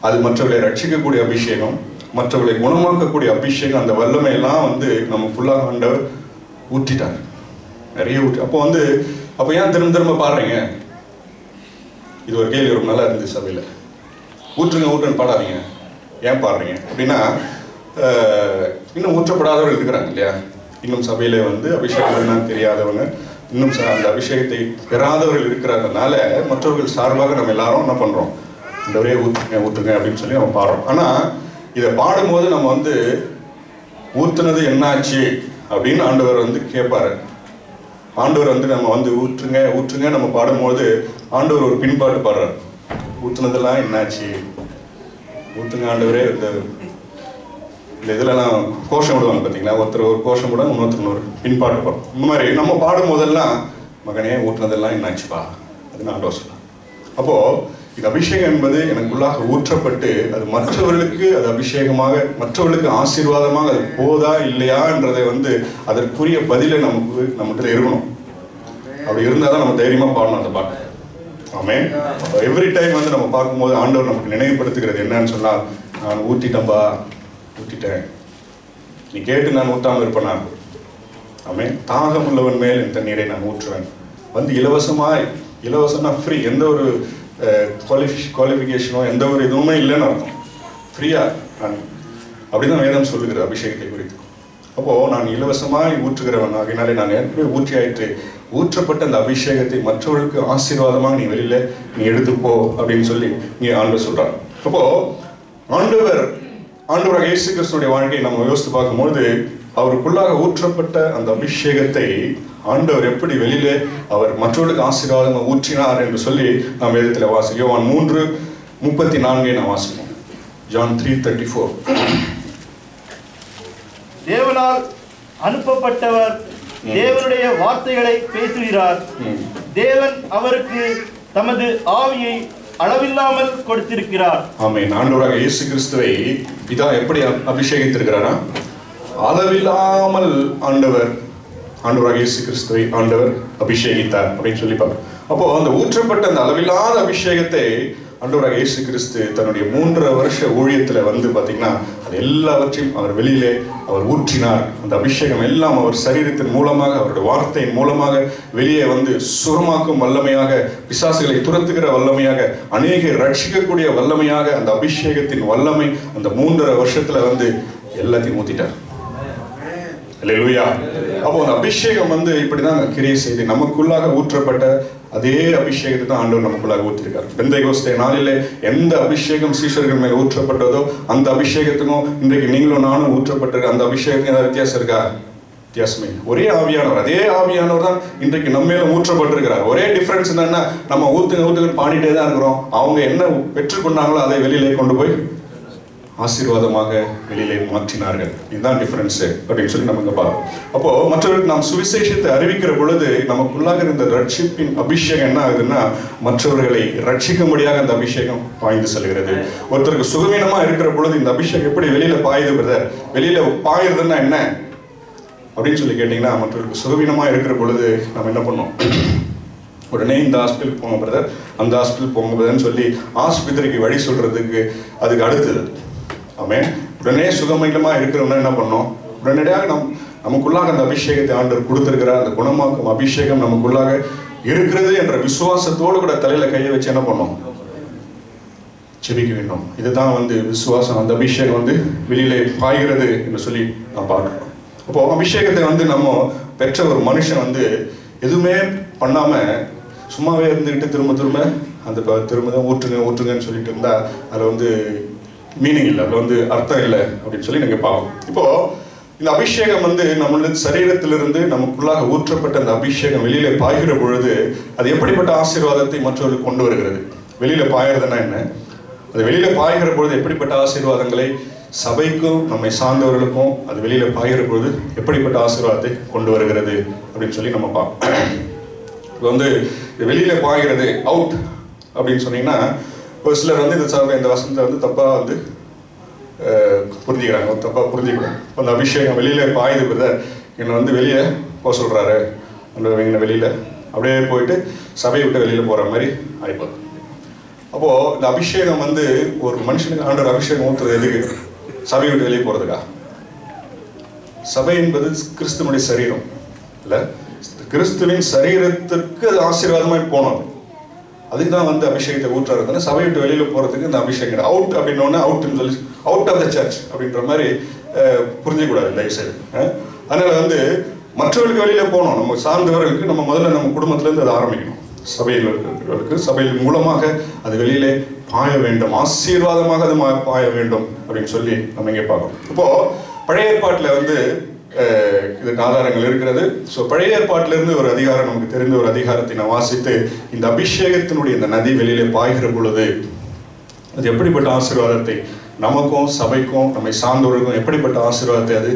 அது மற்றவர்களை ரட்சிக்கக்கூடிய அபிஷேகம் மற்றவர்களை குணமாக்கக்கூடிய அபிஷேகம் அந்த வல்லமை எல்லாம் வந்து ஃபுல்லாக ஆண்டவர் ஊற்றிட்டார். நிறைய ஊற்றி அப்போ வந்து அப்போ ஏன் திரும்ப திரும்ப பாடுறீங்க? இது ஒரு கேள்வி ரொம்ப நல்லா இருந்துச்சு சபையில். ஊற்றுங்க ஊற்றுன்னு பாடாதீங்க. ஏன் பாடுறீங்க அப்படின்னா இன்னும் ஊற்றப்படாதவர்கள் இருக்கிறாங்க இல்லையா? இன்னும் சபையில வந்து அபிஷேகம் தெரியாதவங்க இன்னும் அந்த அபிஷேகத்தை பெறாதவர்கள் இருக்கிறதுனால மற்றவர்கள் சார்பாக நம்ம எல்லாரும் என்ன பண்றோம்? இந்த ஒரே ஊற்றுங்க ஊற்றுங்க அப்படின்னு சொல்லி நம்ம பாடுறோம். ஆனா இதை பாடும்போது நம்ம வந்து ஊத்துனது என்னாச்சு அப்படின்னு ஆண்டவர் வந்து கேட்பாரு. ஆண்டவர் வந்து நம்ம வந்து ஊற்றுங்க ஊற்றுங்க நம்ம பாடும்போது ஆண்டவர் ஒரு பின்பாட்டு பாடுறார். ஊற்றுனதெல்லாம் என்னாச்சு? ஊற்றுங்க ஆண்டவரே இந்த இந்த இதுலலாம் கோஷம் விடுவாங்க பார்த்தீங்களா ஒருத்தர் ஒரு கோஷம் விட இன்னொருத்தர் இன்னொரு பின்பாட்டு பாடும். இந்த மாதிரி நம்ம பாடும் போதெல்லாம் மகனே ஊற்றுனதெல்லாம் என்னாச்சுப்பா? அதுன்னு ஆண்டவர் சொல்லலாம் அப்போது இது அபிஷேகம் என்பது எனக்குள்ளாக ஊற்றப்பட்டு அது மற்றவர்களுக்கு அது அபிஷேகமாக மற்றவர்களுக்கு ஆசீர்வாதமாக அது போதா இல்லையான்றதை வந்து அதற்குரிய பதிலை நமக்கு நம்மகிட்ட இருக்கணும். அப்படி இருந்தால் தான் நம்ம தைரியமாக பாடணும் அந்த பாட்டு. ஆமே எவ்ரி டைம் வந்து நம்ம பார்க்கும்போது ஆண்டவர் நமக்கு நினைவுபடுத்துகிறது என்னன்னு சொன்னால் நான் ஊற்றிட்டம்பா ஊற்றிட்டேன் நீ கேட்டு நான் ஊட்டாமல் இருப்பேனா? ஆமே தாகம் உள்ளவன் மேல் என் தண்ணீரை நான் ஊற்றுவேன். வந்து இலவசமாய் இலவசம்னா ஃப்ரீ எந்த ஒரு குவாலிஃபி குவாலிஃபிகேஷனோ எந்த ஒரு இதுவுமே இல்லைன்னு அர்த்தம். ஃப்ரீயா நான் அப்படிதான் வேதம் சொல்லுகிறது அபிஷேகத்தை குறித்து. அப்போது நான் இலவசமாய் ஊற்றுகிறவன் ஆகினாலே நான் ஏற்கனவே ஊற்றி ஆயிற்று ஊற்றப்பட்ட அந்த அபிஷேகத்தை மற்றவர்களுக்கு ஆசீர்வாதமாக நீ வெளியில நீ எடுத்துப்போ அப்படின்னு சொல்லி நீ ஆண்டவர் சொல்றாங்க அப்போ ஆண்டவர் ஆண்டவராக இயேசு கிறிஸ்துடைய வாழ்க்கையை நம்ம யோசித்து பார்க்கும்போது அவருக்குள்ளாக ஊற்றப்பட்ட அந்த அபிஷேகத்தை ஆண்டவர் எப்படி வெளியில அவர் மற்றவர்களுக்கு ஆசீர்வாதம் ஊற்றினார் என்று சொல்லி நாம் வேதத்தில் வாசிக்கிறோம். வான் மூன்று முப்பத்தி நான்கை நாம் வாசிப்போம். John three thirty four. தேவனால் அனுப்பப்பட்டவர் தேவனுடைய வார்த்தைகளை பேசுகிறார். தேவன் அவருக்கு தமது ஆவியை அளவில்லாமல் கொடுத்திருக்கிறார். ஆமென். ஆண்டவராக இயேசு கிறிஸ்துவை பிதா எப்படி அபிஷேகித்திருக்கிறாரா? அளவில்லாமல் ஆண்டவர் ஆண்டவராக இயேசு கிறிஸ்துவை ஆண்டவர் அபிஷேகித்தார் அப்படின்னு சொல்லி பார்க்கிறோம் அப்போ அந்த ஊற்றப்பட்ட அந்த அளவில்லாத அபிஷேகத்தை ஆண்டவராக இயேசு கிறிஸ்து தன்னுடைய மூன்றரை வருஷ ஊழியத்துல வந்து பாத்தீங்கன்னா அது எல்லாவற்றையும் அவர் வெளியிலே அவர் ஊற்றினார். அந்த அபிஷேகம் எல்லாம் அவர் சரீரத்தின் மூலமாக அவருடைய வார்த்தையின் மூலமாக வெளியே வந்து சுரமாக்கும் வல்லமையாக பிசாசுகளை துரத்துகிற வல்லமையாக அநேக ரட்சிக்கக்கூடிய வல்லமையாக அந்த அபிஷேகத்தின் வல்லமை அந்த மூன்றரை வருஷத்துல வந்து எல்லாத்தையும் ஊத்திட்டார். அல்லேலூயா அப்போ அந்த அபிஷேகம் வந்து இப்படிதான் கிரியை செய்து நமக்குள்ளாக ஊற்றப்பட்ட அதே அபிஷேகத்தை தான் ஆண்டவர் நமக்குள்ளாக ஊற்றிருக்கார். பெந்தைகோஸ்தே நாளிலே எந்த அபிஷேகம் சீஷர்கள் மேல் ஊற்றப்பட்டதோ அந்த அபிஷேகத்துக்கும் இன்றைக்கு நீங்களும் நானும் ஊற்றப்பட்டிருக்க அந்த அபிஷேகத்துக்கும் ஏதாவது வித்தியாசம் இருக்கா? வித்தியாசமே ஒரே ஆவியானவர் அதே ஆவியானவர் தான் இன்றைக்கு நம்ம மேலும் ஊற்றப்பட்டிருக்கிறார். ஒரே டிஃப்ரென்ஸ் என்னன்னா நம்ம ஊத்துங்க ஊத்துங்க பாடிட்டே தான் இருக்கிறோம். அவங்க என்ன பெற்றுக்கொண்டாங்களோ அதை வெளியிலே கொண்டு போய் ஆசீர்வாதமாக வெளியிலே மாற்றினார்கள். இதுதான் டிஃபரன்ஸ் அப்படின்னு சொல்லி நம்ம இங்கே பார்க்கிறோம். அப்போ மற்றவர்களுக்கு நாம் சுவிசேஷத்தை அறிவிக்கிற பொழுது நமக்குள்ளாக இருந்த ரட்சிப்பின் அபிஷேகம் என்ன ஆகுதுன்னா மற்றவர்களை ரட்சிக்கும்படியாக அந்த அபிஷேகம் பாய்ந்து செல்கிறது. ஒருத்தருக்கு சுகவீனமாக இருக்கிற பொழுது இந்த அபிஷேகம் எப்படி வெளியில பாயுது பிரதர் வெளியில பாயுறதுன்னா என்ன? அப்படின்னு சொல்லி கேட்டிங்கன்னா மற்றவர்களுக்கு சுகவீனமாக இருக்கிற பொழுது நம்ம என்ன பண்ணோம்? உடனே இந்த ஹாஸ்பிட்டலுக்கு போங்க பிரதர் அந்த ஹாஸ்பிட்டல் போங்க பிரதர்னு சொல்லி ஆஸ்பத்திரிக்கு வழி சொல்கிறதுக்கு அதுக்கு அடுத்தது. ஆமென். உடனே சுகமயமாக இருக்கிறவங்க என்ன பண்ணோம் உடனடியாக நம் நமக்குள்ளாக அந்த அபிஷேகத்தை ஆண்டவர் கொடுத்துருக்கிறார். அந்த குணமாக்கும் அபிஷேகம் நமக்குள்ளாக இருக்கிறது என்ற விசுவாசத்தோடு கூட தலையில கையை வச்சு என்ன பண்ணோம் செபிக்க வேண்டும். இதுதான் வந்து விசுவாசம். அந்த அபிஷேகம் வந்து வெளியில பாய்கிறது என்று சொல்லி நான் பார்க்கிறோம். அப்போ அபிஷேகத்தை வந்து நம்ம பெற்ற ஒரு மனுஷன் வந்து எதுவுமே பண்ணாம சும்மாவே இருந்துக்கிட்டு திரும்ப திரும்ப அந்த திரும்ப தான் ஊற்றுங்க ஊற்றுங்கன்னு சொல்லிட்டு இருந்தா அதில் வந்து மீனிங் இல்லை. அதில் வந்து அர்த்தம் இல்லை அப்படின்னு சொல்லி நீங்கள் பார்க்கணும். இப்போ இந்த அபிஷேகம் வந்து நம்மளுடைய சரீரத்திலிருந்து நமக்குள்ளாக ஊற்றப்பட்ட அந்த அபிஷேகம் வெளியில பாய்கிற பொழுது அது எப்படிப்பட்ட ஆசீர்வாதத்தை மற்றவர்கள் கொண்டு வருகிறது? வெளியில பாயறதுன்னா என்ன? அது வெளியில பாய்கிற பொழுது எப்படிப்பட்ட ஆசீர்வாதங்களை சபைக்கும் நம்மை சார்ந்தவர்களுக்கும் அது வெளியில பாய்கிற பொழுது எப்படிப்பட்ட ஆசீர்வாதத்தை கொண்டு வருகிறது அப்படின்னு சொல்லி நம்ம பார்ப்போம் இது வந்து வெளியில பாய்கிறது அவுட் அப்படின்னு சொன்னீங்கன்னா ஒரு சிலர் வந்து இந்த சபை இந்த வசனத்தை வந்து தப்பாக வந்து புரிஞ்சுக்கிறாங்க. தப்பாக புரிஞ்சுக்கிறாங்க. அந்த அபிஷேகம் வெளியில் பாயுது பிரதர் என்னை வந்து வெளியே போக சொல்கிறாரு அந்த வெளியில் அப்படியே போயிட்டு சபையை விட்டு வெளியில் போகிற மாதிரி ஆகிப்போம் அப்போது இந்த அபிஷேகம் வந்து ஒரு மனுஷனுக்கு ஆண்டவர் அபிஷேகம் ஊற்றுறது எதுக்கு? சபையை விட்டு வெளியே போகிறதுக்கா சபை என்பது கிறிஸ்துவனுடைய சரீரம். இல்லை? கிறிஸ்துவின் சரீரத்திற்கு அது ஆசீர்வாதமாக போனோம் அதுக்கு தான் வந்து அபிஷேகத்தை ஊற்றுறதுனா சபை விட்டு வெளியில் போகிறதுக்கு இந்த அபிஷேகம் அவுட் அப்படின்னோடனே அவுட்னு சொல்லி அவுட் ஆஃப் த சர்ச் அப்படின்ற மாதிரி புரிஞ்சிக்கூடாது தயவு செய்து. அதனால் வந்து மற்றவர்களுக்கு வெளியில் போகணும். நம்ம சார்ந்தவர்களுக்கு நம்ம முதல்ல நம்ம குடும்பத்துலேருந்து அதை ஆரம்பிக்கணும். சபையில் இருக்கிறவர்களுக்கு சபையில் மூலமாக அது வெளியிலே பாய வேண்டும். ஆசீர்வாதமாக அது மா- பாய வேண்டும் அப்படின்னு சொல்லி நம்ம இங்கே பார்க்கணும். இப்போது பழைய ஏற்பாட்டில் வந்து இதுக்கு ஆதாரங்கள் இருக்கிறது. ஸோ பழைய ஏற்பாட்டிலிருந்து ஒரு அதிகாரம் நமக்கு தெரிந்த ஒரு அதிகாரத்தை நான் வாசித்து இந்த அபிஷேகத்தினுடைய இந்த நதி வெளியிலே பாய்கிற பொழுது அது எப்படிப்பட்ட ஆசீர்வாதத்தை நமக்கும் சபைக்கும் நம்மை சார்ந்தவர்களுக்கும் எப்படிப்பட்ட ஆசீர்வாதத்தை அது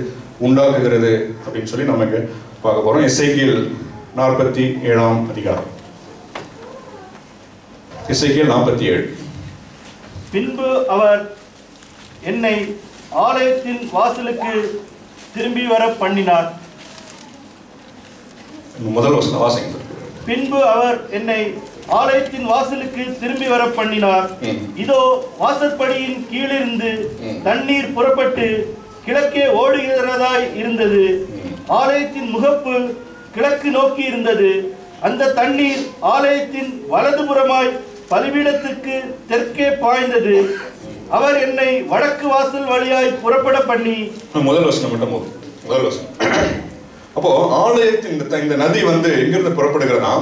உண்டாக்குகிறது அப்படின்னு சொல்லி நமக்கு பார்க்க போறோம். எஸ்ஐகியல் நாற்பத்தி ஏழாம் அதிகாரம். எஸ்ஐகியல் நாற்பத்தி ஏழு பின்பு அவர் என்னை ஆலயத்தின் வாசலுக்கு திரும்பி வர பண்ணினார் முதல் வசனம் வாசிங்க பின்பு அவர் என்னை ஆலயத்தின் வாசலுக்கு திரும்பி வர பண்ணினார். இதோ வாசற்படியின் கீழிருந்து. தண்ணீர் புறப்பட்டு கிழக்கே ஓடுகிறதாய் இருந்தது. ஆலயத்தின் முகப்பு கிழக்கு நோக்கி இருந்தது அந்த தண்ணீர் ஆலயத்தின் வலதுபுறமாய் பலிபீடத்துக்கு தெற்கே பாய்ந்தது அவர் என்னை வடக்கு வாசல் வழியாய் புறப்பட பண்ணி முதல் வசனம் மட்டும் போதும். முதல் வசனம். அப்போ ஆலயத்தின் இந்த த- இந்த நதி வந்து எங்கிருந்து புறப்படுகிறதா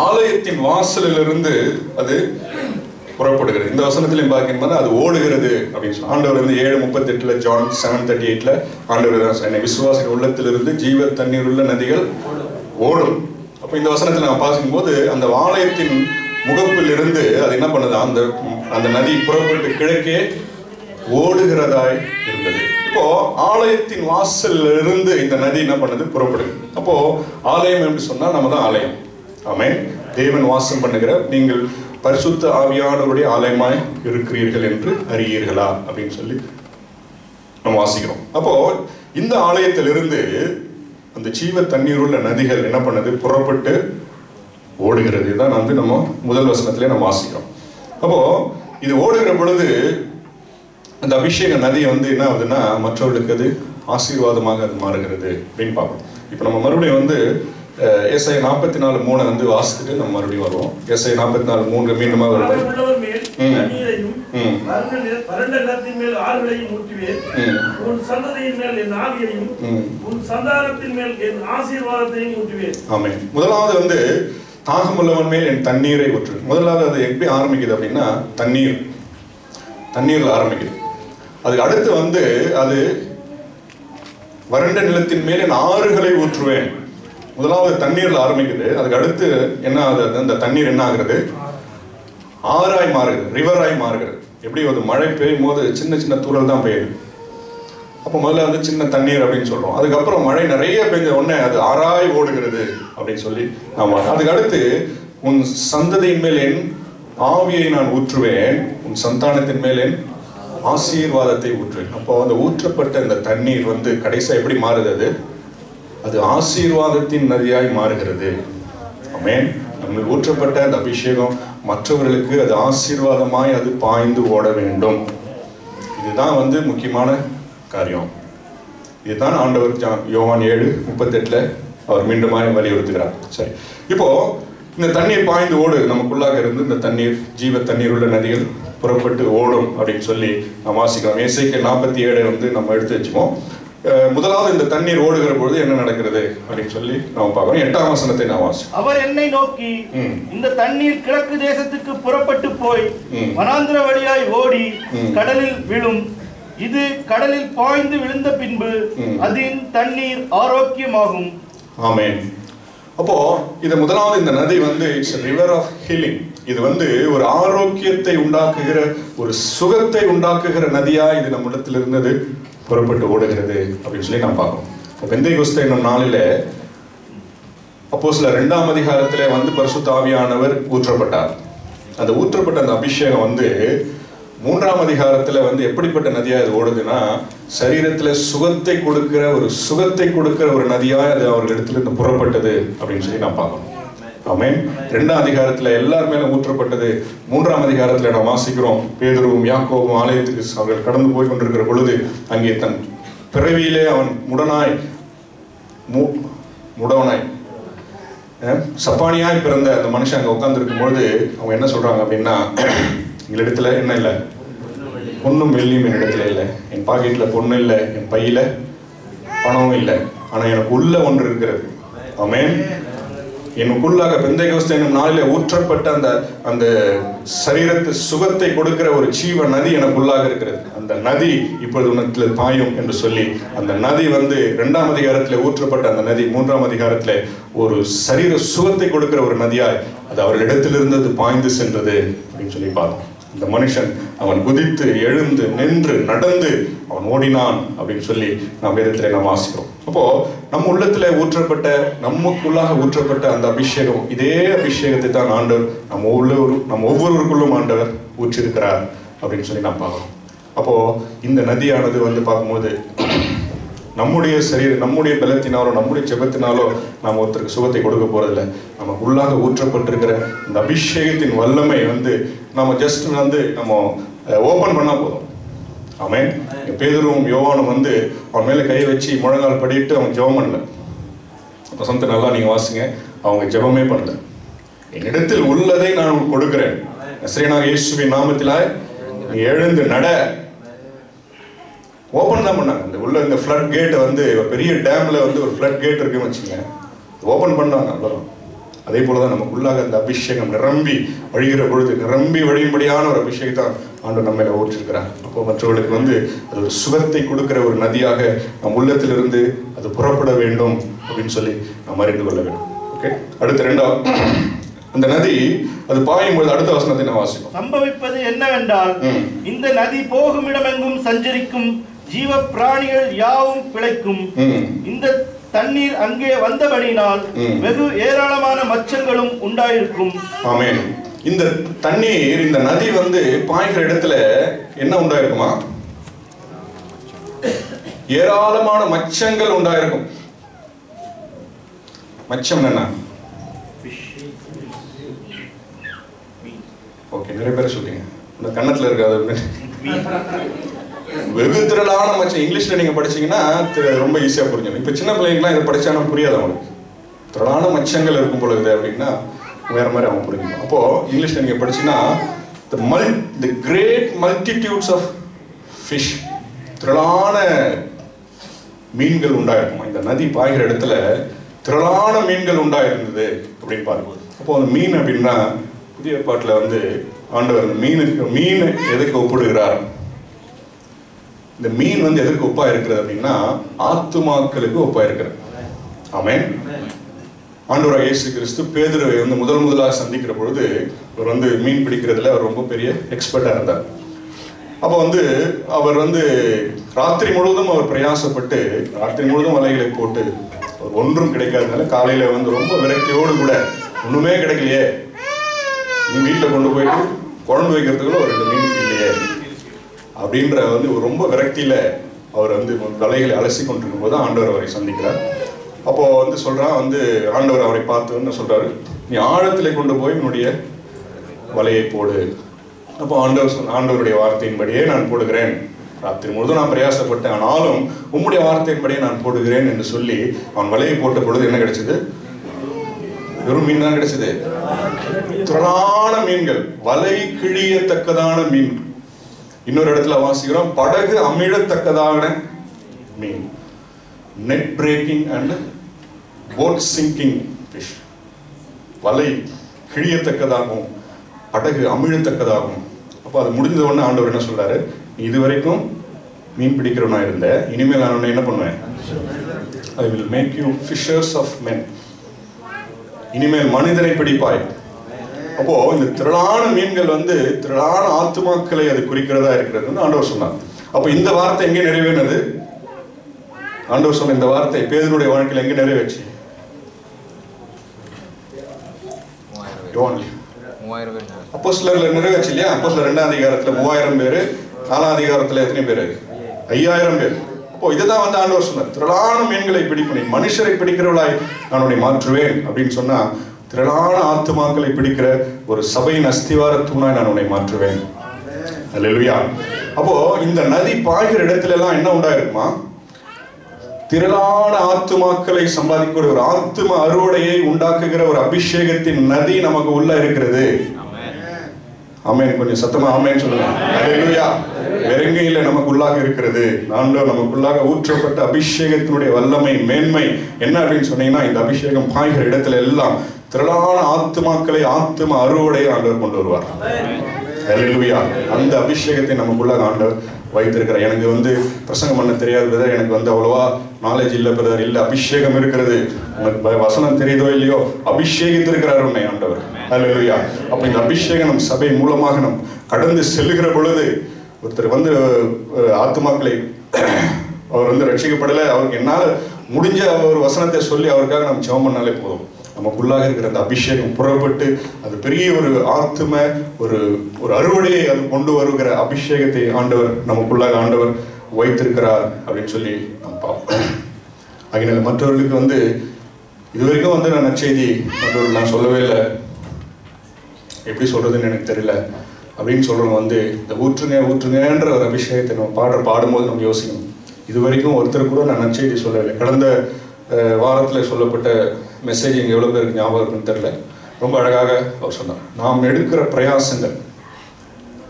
ஆலயத்தின் வாசலிலிருந்து அது புறப்படுகிறது. இந்த வசனத்திலையும் பார்க்கும்போது அது ஓடுகிறது அப்படின்னு சொல்லி ஆண்டவர் வந்து ஏழு முப்பத்தெட்டுல ஜான் செவன் தேர்ட்டி எயிட்ல ஆண்டவர் தான் என்னை விசுவாசின் உள்ளத்திலிருந்து ஜீவ தண்ணீர் உள்ள நதிகள் ஓடும். அப்போ இந்த வசனத்தில் நான் பார்க்கும்போது அந்த ஆலயத்தின் முகப்பில் இருந்து அது என்ன பண்ணுது? அந்த அந்த நதி புறப்பட்டு கிழக்கே ஓடுகிறதாய் இருந்தது. இப்போ ஆலயத்தின் வாசல்ல இருந்து இந்த நதி என்ன பண்ணுது? புறப்படுது. அப்போ ஆலயம் என்று சொன்னா நம்ம தான் ஆலயம். ஆமே தேவன் வாசம் பண்ணுகிற நீங்கள் பரிசுத்த ஆவியானவருடைய ஆலயமாய் இருக்கிறீர்கள் என்று அறியீர்களா? அப்படின்னு சொல்லி நம்ம வாசிக்கிறோம். அப்போ இந்த ஆலயத்திலிருந்து அந்த ஜீவ தண்ணீர் உள்ள நதிகள் என்ன பண்ணுது? புறப்பட்டு ஓடுகிறது தான் வந்து நம்ம முதல் வசனத்திலே நம்ம வாசிக்கிறோம் அப்போ இது ஓடுகிற பொழுது அந்த அபிஷேக நதி வந்து என்ன ஆகுதுன்னா மற்றவர்களுக்கு அது ஆசீர்வாதமாக அது மாறுகிறது அப்படின்னு பார்க்கணும் இப்போ நம்ம மறுபடியும் வந்து எஸ்ஐ நாற்பத்தி நாலு மூணை வந்து வாசித்துட்டு நம்ம மறுபடியும் வருவோம் எஸ்ஐ நாற்பத்தி நாலு மூன்று மீண்டுமாக வருவோம் ம். தண்ணீரையும் ம். வறண்ட நில- வறண்ட நிலத்தின் மேல் ஆறுகளையும் ஊற்றுவேன் ம். உன் சந்ததியின் மேல் என் ஆவியையும் ம். உன் சந்தானத்தின் மேல் என் ஆசீர்வாதத்தையும் ஊற்றுவேன் ஆமென் முதலாவது வந்து தாகமுள்ளவன் மேல் என் தண்ணீரை ஊற்று. முதலாவது அது எப்படி ஆரம்பிக்குது அப்படின்னா தண்ணீர். தண்ணீரில் ஆரம்பிக்குது. அதுக்கு அடுத்து வந்து அது வறண்ட நிலத்தின் மேல் என் ஆறுகளை ஊற்றுவேன். முதலாவது தண்ணீரில் ஆரம்பிக்குது. அதுக்கு அடுத்து என்ன ஆகுது? அந்த தண்ணீர் என்ன ஆகுறது? ஆறாய் மாறுகிறது. ரிவராய் மாறுகிறது. எப்படி? ஒரு மழை பெய்யும் போது சின்ன சின்ன தூரல் தான் பெய்யுது. அப்போ முதல்ல வந்து சின்ன தண்ணீர் அப்படின்னு சொல்றோம். அதுக்கப்புறம் மழை நிறைய பெஞ்ச உடனே அது ஆராய் ஓடுகிறது அப்படின்னு சொல்லி ஆமா அதுக்கு அடுத்து உன் சந்ததியின் மேல் என் ஆவியை நான் ஊற்றுவேன். உன் சந்தானத்தின் மேல் என் ஆசீர்வாதத்தை ஊற்றுவேன். அப்போ அந்த ஊற்றப்பட்ட அந்த தண்ணீர் வந்து கடைசியாக எப்படி மாறுது அது? அது ஆசீர்வாதத்தின் நதியாய் மாறுகிறது. ஆமென். நம்ம ஊற்றப்பட்ட அந்த அபிஷேகம் மற்றவர்களுக்கு அது ஆசீர்வாதமாய் அது பாய்ந்து ஓட வேண்டும். இதுதான் வந்து முக்கியமான காரியம். இதுதான் ஆண்டவர் யோவான் ஏழு முப்பத்தெட்டுல அவர் மீண்டுமாய் வலியுறுத்துகிறார். சரி. இப்போ இந்த தண்ணீர் பாய்ந்து ஓடு. நமக்குள்ளாக இருந்து இந்த தண்ணீர் ஜீவ தண்ணீர் உள்ள நதிகள் புறப்பட்டு ஓடும் அப்படின்னு சொல்லி நாம் வாசிக்கிறோம். ஏசைக்கு நாற்பத்தி ஏழை வந்து நம்ம எடுத்து வச்சுப்போம். முதலாவது இந்த தண்ணீர் ஓடுகிற பொழுது என்ன நடக்கிறது அப்படின்னு சொல்லி நம்ம பார்க்கறோம் எட்டாம் வசனத்தை நான் வாசிப்போம். அவர் என்னை நோக்கி. இந்த தண்ணீர் கிழக்கு தேசத்துக்கு புறப்பட்டு போய். வனாந்திர வழியாய் ஓடி. கடலில் விழும் இது கடலில் பாய்ந்து விழுந்த பின்பு. அதன் தண்ணீர் ஆரோக்கியமாகும். ஆமென். அப்போ இது முதலாவது இந்த நதி வந்து இட்ஸ் ரிவர் ஆஃப் ஹீலிங் இது வந்து ஒரு ஆரோக்கியத்தை உண்டாக்குகிற ஒரு சுகத்தை உண்டாக்குகிற நதியா இது நம்மிடத்தில் இருந்தது புறப்பட்டு ஓடுகிறது அப்படின்னு சொல்லி நாம் பார்க்கணும். இப்போ பெந்தை குஸ்தை என்னும் நாளில் அப்போ சில ரெண்டாம் அதிகாரத்திலே வந்து பரிசுத்த ஆவியானவர் ஊற்றப்பட்டார். அந்த ஊற்றப்பட்ட அந்த அபிஷேகம் வந்து மூன்றாம் அதிகாரத்துல வந்து எப்படிப்பட்ட நதியா இது ஓடுதுன்னா சரீரத்துல சுகத்தை கொடுக்கிற ஒரு சுகத்தை கொடுக்கிற ஒரு நதியா அது அவர்களிடத்திலிருந்து புறப்பட்டது அப்படின்னு சொல்லி நான் பார்க்கணும். ஆமேன். ரெண்டாம் அதிகாரத்துல எல்லார் மேலும் ஊற்றப்பட்டது. மூன்றாம் அதிகாரத்துல நாம் வாசிக்கிறோம் பேதுருவும் யாக்கோவும் ஆலயத்துக்கு அவர்கள் கடந்து போய் கொண்டிருக்கிற பொழுது அங்கே தன் பிறவியிலே அவன் முடனாய் மு- முடவனாய் சப்பானியாய் பிறந்த அந்த மனுஷன் அங்க உட்கார்ந்து பொழுது அவங்க என்ன சொல்றாங்க அப்படின்னா எங்களிடத்துல என்ன இல்லை? பொண்ணும் வெள்ளியும் என்னிடத்துல இல்லை. என் பாக்கெட்டில் பொண்ணு இல்லை என் பையில் பணமும் இல்லை. ஆனால் எனக்கு உள்ள ஒன்று இருக்கிறது. ஆமேன் எனக்குள்ளாக பெந்தைகோஸ்து என்னும் நாளில் ஊற்றப்பட்ட அந்த அந்த சரீரத்து சுகத்தை கொடுக்கிற ஒரு ஜீவ நதி எனக்குள்ளாக இருக்கிறது. அந்த நதி இப்பொழுது உனத்தில் பாயும் என்று சொல்லி அந்த நதி வந்து ரெண்டாம் அதிகாரத்தில் ஊற்றப்பட்ட அந்த நதி மூன்றாம் அதிகாரத்தில் ஒரு சரீர சுகத்தை கொடுக்கிற ஒரு நதியாய் அது அவர்களிடத்திலிருந்து அது பாய்ந்து சென்றது அப்படின்னு சொல்லி பார்த்தோம் அந்த மனுஷன் அவன் குதித்து எழுந்து நின்று நடந்து அவன் ஓடினான் அப்படின்னு சொல்லி நாம் வேதத்திலே நாம் வாசிக்கிறோம். அப்போ நம்ம உள்ளத்துல ஊற்றப்பட்ட நமக்குள்ளாக ஊற்றப்பட்ட அந்த அபிஷேகம் இதே அபிஷேகத்தை தான் ஆண்டவர் நம்ம ஒவ்வொரு நம்ம ஒவ்வொருவருக்குள்ளும் ஆண்டவர் ஊற்றிருக்கிறார் அப்படின்னு சொல்லி நாம் பார்க்கிறோம். அப்போ இந்த நதியானது வந்து பார்க்கும்போது நம்முடைய சரீர நம்முடைய பலத்தினாலோ நம்முடைய ஜெபத்தினாலோ நாம் ஒருத்தருக்கு சுகத்தை கொடுக்க போறதில்ல. நமக்கு உள்ளாக ஊற்றப்பட்டிருக்கிற இந்த அபிஷேகத்தின் வல்லமை வந்து நம்ம ஜஸ்ட் வந்து நம்ம ஓபன் பண்ணா போதும். ஆமென். பேதரும் யோவானும் வந்து அவன் மேல கை வச்சு முழங்கால் படிட்டு அவன் ஜெபம் பண்ணல. வசந்த நல்லா நீங்க வாசிங்க. அவங்க ஜெபமே பண்ணல. என்னிடத்தில் உள்ளதை நான் கொடுக்கிறேன். நசரேனாக இயேசுவின் நாமத்திலாய் எழுந்து நட. ஓப்பன் தான் பண்ணாங்க. இந்த உள்ள இந்த ஃப்ளட் கேட்டை வந்து பெரிய டேம்ல வந்து ஒரு ஃப்ளட் கேட் இருக்குன்னு வச்சுங்க ஓப்பன் பண்ணாங்க அவ்வளோதான் அதே போலதான் நமக்குள்ளாக அந்த அபிஷேகம் நிரம்பி வழிகிற பொழுது நிரம்பி வழியும்படியான ஒரு அபிஷேகத்தை ஆண்டு நம்ம ஊற்றிருக்கிறார். அப்போ மற்றவர்களுக்கு வந்து அது ஒரு சுகத்தை கொடுக்கிற ஒரு நதியாக நம் உள்ளத்திலிருந்து அது புறப்பட வேண்டும் அப்படின்னு சொல்லி நாம் அறிந்து கொள்ள வேண்டும். ஓகே அடுத்த ரெண்டாவது அந்த நதி அது பாயும் பொழுது அடுத்த வசனத்தை நான் வாசிப்போம். சம்பவிப்பது என்னவென்றால். இந்த நதி போகும் இடமெங்கும் சஞ்சரிக்கும் ஜீவ பிராணிகள் யாவும் பிழைக்கும். இந்த தண்ணீர் அங்கே வந்தபடியினால் ம். வெகு ஏராளமான மச்சங்களும் உண்டாயிருக்கும். ஆமென். இந்த தண்ணீர் இந்த நதி வந்து பாய்கிற இடத்துல என்ன உண்டாயிருக்குமா? ஏராளமான மச்சங்கள் உண்டாயிருக்கும். மச்சம் என்ன ஓகே நிறைய பேர் சொல்றீங்க. இந்த கன்னத்துல இருக்காது வெகு திரளான மச்சம் இங்கிலீஷ்ல நீங்க படிச்சீங்கன்னா ரொம்ப ஈஸியா புரிஞ்சிடும் இப்ப சின்ன பிள்ளைங்களாம் இதை படிச்சானா புரியாது அவனுக்கு திரளான மச்சங்கள் இருக்கும் பொழுது அப்படின்னா வேற மாதிரி அவன் புரிஞ்சுக்கும் அப்போ இங்கிலீஷில் நீங்க படிச்சீங்கன்னா the mul the great multitudes of fish திரளான மீன்கள் உண்டாயிருக்குமா? இந்த நதி பாய்கிற இடத்துல திரளான மீன்கள் உண்டாயிருந்தது அப்படின்னு பார்க்கும்போது அப்போ அந்த மீன் அப்படின்னா புதிய பாட்டில் வந்து ஆண்டவர் மீனுக்கு மீன் எதுக்கு ஒப்பிடுகிறார்? இந்த மீன் வந்து எதற்கு ஒப்பா இருக்கிறது அப்படின்னா ஆத்துமாக்களுக்கு ஒப்பா இருக்கிறது ஆமென். ஆண்டவராக இயேசு கிறிஸ்து பேதுருவை வந்து முதல் முதலாக சந்திக்கிற பொழுது அவர் வந்து மீன் பிடிக்கிறதுல அவர் ரொம்ப பெரிய எக்ஸ்பர்ட்டா இருந்தார். அப்போ வந்து அவர் வந்து ராத்திரி முழுவதும் அவர் பிரயாசப்பட்டு ராத்திரி முழுவதும் வலைகளை போட்டு அவர் ஒன்றும் கிடைக்காதனால காலையில வந்து ரொம்ப விரக்தியோடு கூட ஒண்ணுமே கிடைக்கலையே நீ வீட்டில் கொண்டு போயிட்டு குழம்பு வைக்கிறதுக்குள்ள ஒரு ரெண்டு மீன் அப்படின்ற வந்து ரொம்ப விரக்தியில அவர் வந்து வலைகளை அலசி கொண்டிருக்கும் போது ஆண்டவர் அவரை சந்திக்கிறார். அப்போ வந்து சொல்றான் வந்து ஆண்டவர் அவரை பார்த்து என்ன சொல்றாரு. நீ ஆழத்திலே கொண்டு போய் உன்னுடைய வலையை போடு. அப்போ ஆண்டவர் சொன்ன ஆண்டவருடைய வார்த்தையின்படியே நான் போடுகிறேன். ராத்திரி முழுதும் நான் பிரயாசப்பட்டேன். ஆனாலும் உம்முடைய வார்த்தையின்படியே நான் போடுகிறேன் என்று சொல்லி அவன் வலையை போட்ட பொழுது என்ன கிடைச்சது? வெறும் மீன் தான் கிடைச்சது. திரளான மீன்கள் வலை கிழியத்தக்கதான மீன். இன்னொரு இடத்துல வாசிக்கிறோம். படகு அமிழத்தக்கதான மீன். Net breaking and boat sinking fish வலை கிழியத்தக்கதாகவும் படகு அமிழத்தக்கதாகவும். அப்போ அது முடிஞ்ச உடனே ஆண்டவர் என்ன சொல்றாரு? இது வரைக்கும் மீன் பிடிக்கிறவனா இருந்த. இனிமேல் நான் உன்னை என்ன பண்ணுவேன்? I will make you fishers of men இனிமேல் மனிதனை பிடிப்பாய். அப்போ இந்த திரளான மீன்கள் வந்து திரளான ஆத்துமாக்களை அது குறிக்கிறதா இருக்கிறதுன்னு ஆண்டவர் சொன்னார். அப்போ இந்த வார்த்தை எங்கே நிறைவேறினது? ஆண்டவர் சொன்ன இந்த வார்த்தை பேதனுடைய வாழ்க்கையில் எங்கே நிறைவேச்சு அப்போ சிலர்ல நிறைவேச்சு இல்லையா? அப்போ சிலர் ரெண்டாம் அதிகாரத்துல மூவாயிரம் பேர் நாலாம் அதிகாரத்துல எத்தனை பேர்? ஐயாயிரம் பேர். அப்போ இதுதான் வந்து ஆண்டவர் சொன்னார். திரளான மீன்களை பிடிப்பேன் மனுஷரை பிடிக்கிறவளாய் நான் உன்னை மாற்றுவேன் அப்படின்னு சொன்னா திரளான ஆத்துமாக்களை பிடிக்கிற ஒரு சபையின் அஸ்திவார தூணாய் நான் உன்னை மாற்றுவேன். அல்லா அப்போ இந்த நதி பாய்கிற இடத்துல எல்லாம் என்ன உண்டாயிருக்குமா? திரளான ஆத்துமாக்களை சம்பாதிக்கக்கூடிய ஒரு ஆத்தும அறுவடையை உண்டாக்குகிற ஒரு அபிஷேகத்தின் நதி நமக்கு உள்ள இருக்கிறது. ஆமேன். கொஞ்சம் சத்தமா ஆமேன்னு சொல்லுங்க. அல்லேலூயா. வெறுங்கையில நமக்குள்ளாக இருக்கிறது. ஆண்டவர் நமக்குள்ளாக ஊற்றப்பட்ட அபிஷேகத்தினுடைய வல்லமை மேன்மை என்ன அப்படின்னு சொன்னீங்கன்னா இந்த அபிஷேகம் பாய்கிற இடத்துல எல்லாம் திரளான ஆத்துமாக்களை ஆத்தும அறுவடையை ஆண்டவர் கொண்டு வருவார். அல்லேலூயா அந்த அபிஷேகத்தை நமக்குள்ளாக ஆண்டவர் வைத்திருக்கிறார். எனக்கு வந்து பிரசங்கம் பண்ண தெரியாது பிரதர் எனக்கு வந்து அவ்வளவா நாலேஜ் இல்லை பிரதர் இல்லை அபிஷேகம் இருக்கிறது உனக்கு வசனம் தெரியுதோ இல்லையோ அபிஷேகித்திருக்கிறார் உன்னை ஆண்டவர். அல்லேலூயா அப்ப இந்த அபிஷேகம் நம் சபை மூலமாக நம் கடந்து செல்லுகிற பொழுது ஒருத்தர் வந்து ஆத்துமாக்களை அவர் வந்து ரட்சிக்கப்படலை. அவருக்கு என்னால் முடிஞ்ச ஒரு வசனத்தை சொல்லி அவருக்காக நம்ம ஜெபம் பண்ணாலே போதும். நமக்குள்ளாக இருக்கிற அந்த அபிஷேகம் புறப்பட்டு அது பெரிய ஒரு ஆத்தும ஒரு ஒரு அறுவடையை அது கொண்டு வருகிற அபிஷேகத்தை ஆண்டவர் நமக்குள்ளாக ஆண்டவர் வைத்திருக்கிறார் அப்படின்னு சொல்லி நாம் பார்ப்போம். அதனால மற்றவர்களுக்கு வந்து இது வரைக்கும் வந்து நான் நற்செய்தி மற்றவர்கள் நான் சொல்லவே இல்லை. எப்படி சொல்றதுன்னு எனக்கு தெரியல. அப்படின்னு சொல்றவங்க வந்து இந்த ஊற்றுங்க ஊற்றுங்கன்ற ஒரு அபிஷேகத்தை நம்ம பாடுற பாடும்போது நம்ம யோசிக்கணும். இது வரைக்கும் ஒருத்தர் கூட நான் நற்செய்தி சொல்லவில்லை. கடந்த வாரத்தில் சொல்லப்பட்ட மெசேஜ் எங்கள் எவ்வளோ பேருக்கு ஞாபகம் இருக்குன்னு தெரில ரொம்ப அழகாக அவர் சொன்னார். நாம் எடுக்கிற பிரயாசங்கள்.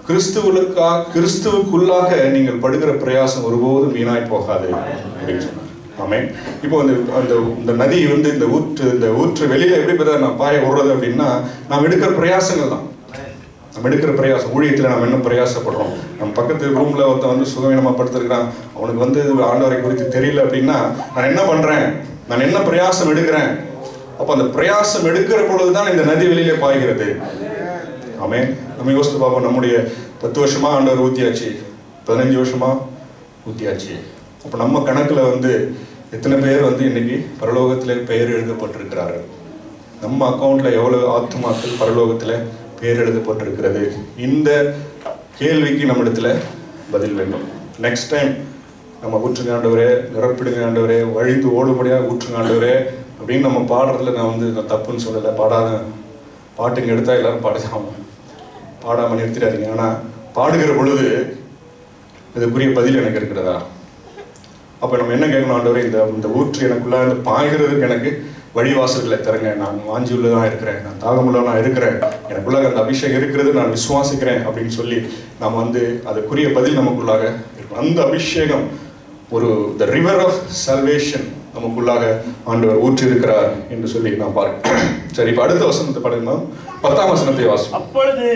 கிறிஸ்துவளுக்காக கிறிஸ்துவுக்குள்ளாக நீங்கள் படுகிற பிரயாசம் ஒருபோதும் வீணாய் போகாது அப்படின்னு சொன்னார். ஆமே இப்போ அந்த அந்த இந்த நதி வந்து இந்த ஊற்று இந்த ஊற்று வெளியில் எப்படி பெற நான் பாய விடுறது அப்படின்னா நாம் எடுக்கிற பிரயாசங்கள் தான். நம்ம எடுக்கிற பிரயாசம். ஊழியத்தில் நம்ம என்ன பிரயாசப்படுறோம். நம்ம பக்கத்து ரூமில் ஒருத்தன் வந்து சுகவீனமாக படுத்திருக்கிறான். அவனுக்கு வந்து ஆண்டவரை குறித்து தெரியல அப்படின்னா நான் என்ன பண்ணுறேன் நான் என்ன பிரயாசம் எடுக்கிறேன்? அப்போ அந்த பிரயாசம் எடுக்கிற பொழுது தான் இந்த நதி வெளியில பாய்கிறது. ஆமே நம்ம யோசித்து பார்ப்போம். நம்முடைய பத்து வருஷமா ஆண்டவர் ஊத்தியாச்சு. பதினஞ்சு வருஷமா ஊத்தியாச்சு. அப்போ நம்ம கணக்குல வந்து எத்தனை பேர் வந்து இன்னைக்கு பரலோகத்தில் பெயர் எழுதப்பட்டிருக்கிறார்கள்? நம்ம அக்கௌண்ட்ல எவ்வளவு ஆத்மாக்கள் பரலோகத்தில் பெயர் எழுதப்பட்டிருக்கிறது? இந்த கேள்விக்கு நம்ம இடத்துல பதில் வேண்டும். நெக்ஸ்ட் டைம் நம்ம ஊற்றுங்க ஆண்டவரே நிரப்பிடுங்க ஆண்டவரே வழிந்து ஓடுபடியாக ஊற்றுங்க ஆண்டவரே அப்படின்னு நம்ம பாடுறதுல நான் வந்து நான் தப்புன்னு சொல்லலை. பாடாத. பாட்டுங்க எடுத்தா எல்லாரும் பாடுதாம பாடாமல் நிறுத்திடாதீங்க. ஆனால் பாடுகிற பொழுது இதுக்குரிய பதில் எனக்கு இருக்கிறதா? அப்போ நம்ம என்ன கேட்கணும் ஆண்டவரே? இந்த இந்த ஊற்று எனக்குள்ள இந்த பாய்கிறதுக்கு எனக்கு வழிவாசல்களை தருங்க. நான் வாஞ்சி உள்ளதான் இருக்கிறேன். நான் தாகமுள்ளவனா இருக்கிறேன். எனக்குள்ள அந்த அபிஷேகம் இருக்கிறது நான் விசுவாசிக்கிறேன் அப்படின்னு சொல்லி நாம் வந்து அதுக்குரிய பதில் நமக்குள்ளாக இருக்கும். அந்த அபிஷேகம் ஒரு த ரிவர் ஆஃப் சல்வேஷன் நமக்குள்ளாக ஆண்டவர் ஊற்றி இருக்கிறார் என்று சொல்லி நான் பார்க்கிறேன் சரி இப்ப அடுத்த வசனத்தை பாருங்க. பத்தாம் வசனத்தை வாசி அப்பொழுது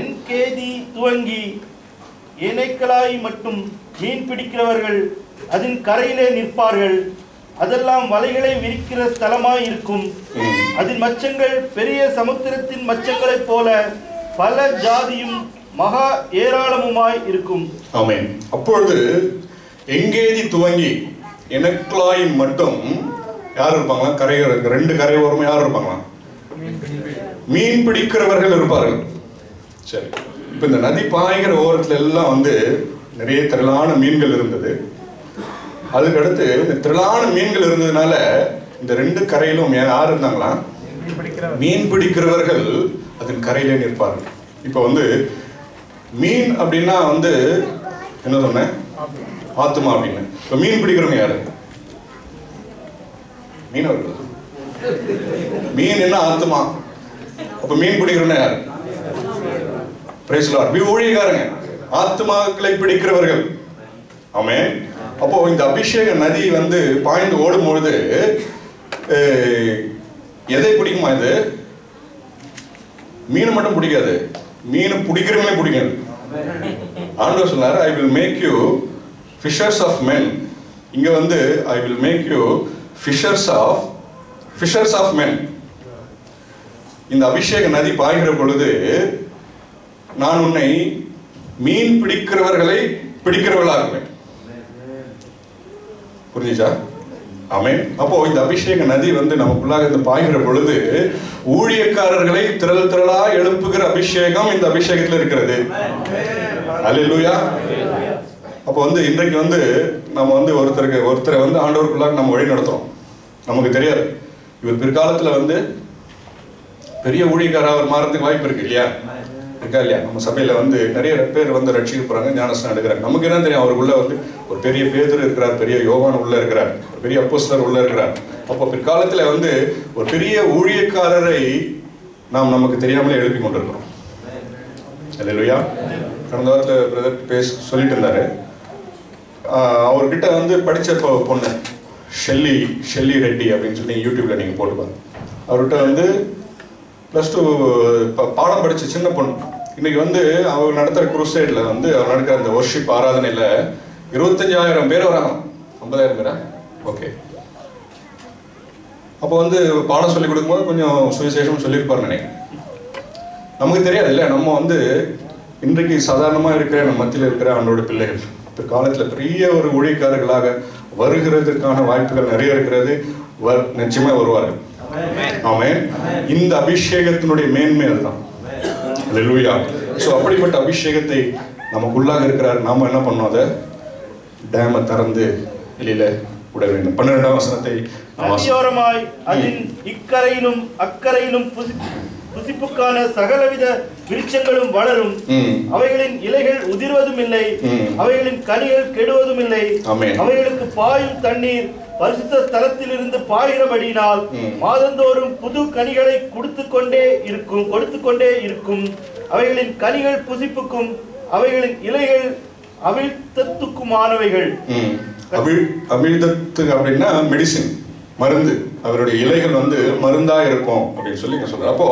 என் கேதி துவங்கி ஏனைக்களாய் மட்டும் மீன் பிடிக்கிறவர்கள் அதன் கரையிலே நிற்பார்கள். அதெல்லாம் வலைகளை விரிக்கிற ஸ்தலமாய் இருக்கும். அதன் மச்சங்கள் பெரிய சமுத்திரத்தின் மச்சங்களைப் போல பல ஜாதியும் மகா ஏராளமுமாய் இருக்கும். ஆமென். அப்பொழுது எங்கேதி துவங்கி எனக்குலாயின் மட்டும் யார் இருப்பாங்களா? கரையோர ரெண்டு கரையோரமும் யார் இருப்பாங்களா? மீன் பிடிக்கிறவர்கள் இருப்பார்கள். சரி. இப்போ இந்த நதி பாய்கிற ஓரத்துல எல்லாம் வந்து நிறைய திரளான மீன்கள் இருந்தது. அதுக்கடுத்து இந்த திரளான மீன்கள் இருந்ததுனால இந்த ரெண்டு கரையிலும் யார் இருந்தாங்களா? மீன் பிடிக்கிறவர்கள் அதன் கரையிலே நிற்பார்கள். இப்போ வந்து மீன் அப்படின்னா வந்து என்ன சொன்னேன்? ஆத்துமா அப்படின்னு. இப்போ மீன் பிடிக்கிறவங்க யாரு? மீனவர்கள்? மீன் என்ன ஆத்துமா? அப்ப மீன் பிடிக்கிறவங்க யாரு? பிரேசலார் ஊழியக்காரங்க. ஆத்துமாக்களை பிடிக்கிறவர்கள். ஆமே அப்போ இந்த அபிஷேக நதி வந்து பாய்ந்து ஓடும் பொழுது எதை பிடிக்குமா இது? மீனை மட்டும் பிடிக்காது. மீனை பிடிக்கிறவங்களே பிடிக்கும். ஆண்டவர் சொன்னார் I will make you fishers of men. இங்க வந்து I will make you fishers of fishers of men. இந்த அபிஷேக நதி பாய்கிற பொழுது நான் உன்னை மீன் பிடிக்கிறவர்களை பிடிக்கிறவர்களாக்குவேன் புரிஞ்சுச்சா? ஆமென். அப்போ இந்த அபிஷேக நதி வந்து நமக்குள்ளாக இந்த பாய்கிற பொழுது ஊழியக்காரர்களை திரள் திரளா எழுப்புகிற அபிஷேகம் இந்த அபிஷேகத்துல இருக்கிறது. அல்லேலூயா. அப்போ வந்து இன்றைக்கு வந்து நம்ம வந்து ஒருத்தருக்கு ஒருத்தரை வந்து ஆண்டவருக்குள்ளாக நம்ம வழி நடத்துறோம். நமக்கு தெரியாது. இவர் பிற்காலத்துல வந்து பெரிய ஊழியக்காரர் அவர் மாறதுக்கு வாய்ப்பு இருக்கு இல்லையா? இருக்கா இல்லையா? நம்ம சபையில வந்து நிறைய பேர் வந்து ரட்சிக்க போறாங்க ஞானஸ்தானம் எடுக்கிறாங்க. நமக்கு என்ன தெரியும்? அவருக்குள்ள வந்து ஒரு பெரிய பேதர் இருக்கிறார் பெரிய யோவான் உள்ள இருக்கிறார் ஒரு பெரிய அப்போஸ்தலர் உள்ள இருக்கிறார். அப்போ பிற்காலத்துல வந்து ஒரு பெரிய ஊழியக்காரரை நாம் நமக்கு தெரியாமலே எழுப்பி கொண்டிருக்கிறோம். இல்லையா கடந்த வாரத்தில் பிரதர் பேச சொல்லிட்டு இருந்தாரு. அவர்கிட்ட வந்து படித்த பொண்ணு ஷெல்லி ஷெல்லி ரெட்டி அப்படின்னு சொல்லி யூடியூப்ல நீங்க போட்டுப்பாங்க அவர்கிட்ட வந்து ப்ளஸ் டூ பாடம் படித்த சின்ன பொண்ணு. இன்னைக்கு வந்து அவர் நடத்துகிற குருசைடில் வந்து அவர் நடக்கிற அந்த ஒர்ஷிப் ஆராதனையில் இருபத்தஞ்சாயிரம் பேர் வராங்க. ஐம்பதாயிரம் பேரா? ஓகே அப்போ வந்து பாடம் சொல்லி கொடுக்கும்போது கொஞ்சம் சுவிசேஷம் சொல்லியிருப்பார் நினைக்கிறேன். நமக்கு தெரியாது இல்லை நம்ம வந்து இன்றைக்கு சாதாரணமாக இருக்கிற நம்ம மத்தியில் இருக்கிற அவனோட பிள்ளைகள். பிற்காலத்தில் பெரிய ஒரு ஊழியக்காரர்களாக வருகிறதுக்கான வாய்ப்புகள் நிறைய இருக்கிறது. வர் நிச்சயமா வருவார்கள். ஆமென். இந்த அபிஷேகத்தினுடைய மேன்மை அதுதான். அல்லேலூயா ஸோ அப்படிப்பட்ட அபிஷேகத்தை நமக்குள்ளாக இருக்கிறார். நாம என்ன பண்ணோம் அதை? டேமை திறந்து வெளியில விட வேண்டும். பன்னிரெண்டாம் வசனத்தை அதன் இக்கரையிலும் அக்கரையிலும் புசிப்புக்கான சகலவித விருட்சங்களும் வளரும். அவைகளின் இலைகள் உதிர்வதும் இல்லை. அவைகளின் கனிகள் கெடுவதும் இல்லை. அவைகளுக்கு பாயும் தண்ணீர் பரிசுத்த ஸ்தலத்திலிருந்து பாய்கிறபடியினால். மாதந்தோறும் புது கனிகளை கொடுத்து கொண்டே இருக்கும் கொடுத்து கொண்டே இருக்கும். அவைகளின் கனிகள் புசிப்புக்கும் அவைகளின் இலைகள் அவிழ்த்தத்துக்குமானவைகள் அமிழ்தத்து அப்படின்னா மெடிசின் மருந்து அவருடைய இலைகள் வந்து மருந்தா இருக்கும் அப்படின்னு சொல்லி நான் சொல்றாரு. அப்போ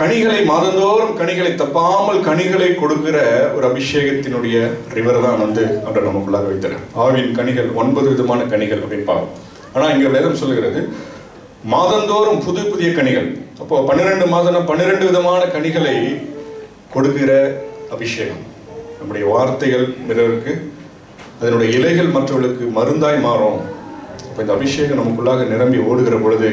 கனிகளை மாதந்தோறும் கனிகளை தப்பாமல் கனிகளை கொடுக்கிற ஒரு அபிஷேகத்தினுடைய ரிவர் தான் வந்து அவர் நமக்குள்ளாக வைத்தார் ஆவின் கனிகள் ஒன்பது விதமான கனிகள் அப்படின்னு பார்ப்போம். ஆனா இங்க வேதம் சொல்லுகிறது மாதந்தோறும் புது புதிய கனிகள். அப்போ பன்னிரெண்டு மாதம் பன்னிரெண்டு விதமான கனிகளை கொடுக்கிற அபிஷேகம். நம்முடைய வார்த்தைகள் பிறருக்கு அதனுடைய இலைகள் மற்றவர்களுக்கு மருந்தாய் மாறும். இப்போ இந்த அபிஷேகம் நமக்குள்ளாக நிரம்பி ஓடுகிற பொழுது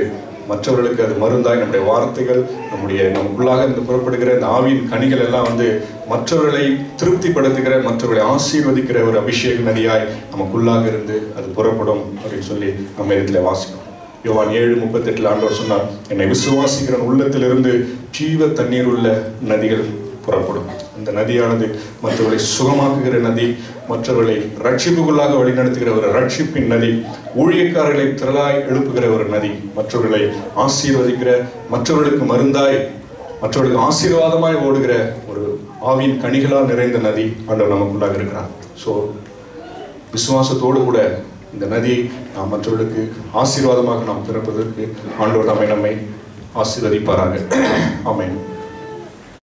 மற்றவர்களுக்கு அது மருந்தாய். நம்முடைய வார்த்தைகள் நம்முடைய நமக்குள்ளாக இருந்து புறப்படுகிற இந்த ஆவியின் கனிகள் எல்லாம் வந்து மற்றவர்களை திருப்திப்படுத்துகிற மற்றவர்களை ஆசீர்வதிக்கிற ஒரு அபிஷேக நதியாய் நமக்குள்ளாக இருந்து அது புறப்படும் அப்படின்னு சொல்லி நம்ம இடத்துல வாசிக்கிறோம். யோவான் ஏழு முப்பத்தெட்டில் ஆண்டவர் சொன்னார் என்னை விசுவாசிக்கிற உள்ளத்திலிருந்து ஜீவ தண்ணீர் உள்ள நதிகள் புறப்படும். அந்த நதியானது மற்றவர்களை சுகமாக்குகிற நதி மற்றவர்களை ரட்சிப்புக்குள்ளாக வழிநடத்துகிற ஒரு ரட்சிப்பின் நதி ஊழியக்காரர்களை திரளாய் எழுப்புகிற ஒரு நதி மற்றவர்களை ஆசீர்வதிக்கிற மற்றவர்களுக்கு மருந்தாய் மற்றவர்களுக்கு ஆசீர்வாதமாய் ஓடுகிற ஒரு ஆவியின் கனிகளால் நிறைந்த நதி ஆண்டவர் நமக்குள்ளாக இருக்கிறார். ஸோ விசுவாசத்தோடு கூட இந்த நதியை நாம் மற்றவர்களுக்கு ஆசீர்வாதமாக நாம் திறப்பதற்கு ஆண்டவர் நம்மை நம்மை ஆசீர்வதிப்பாராக. ஆமென்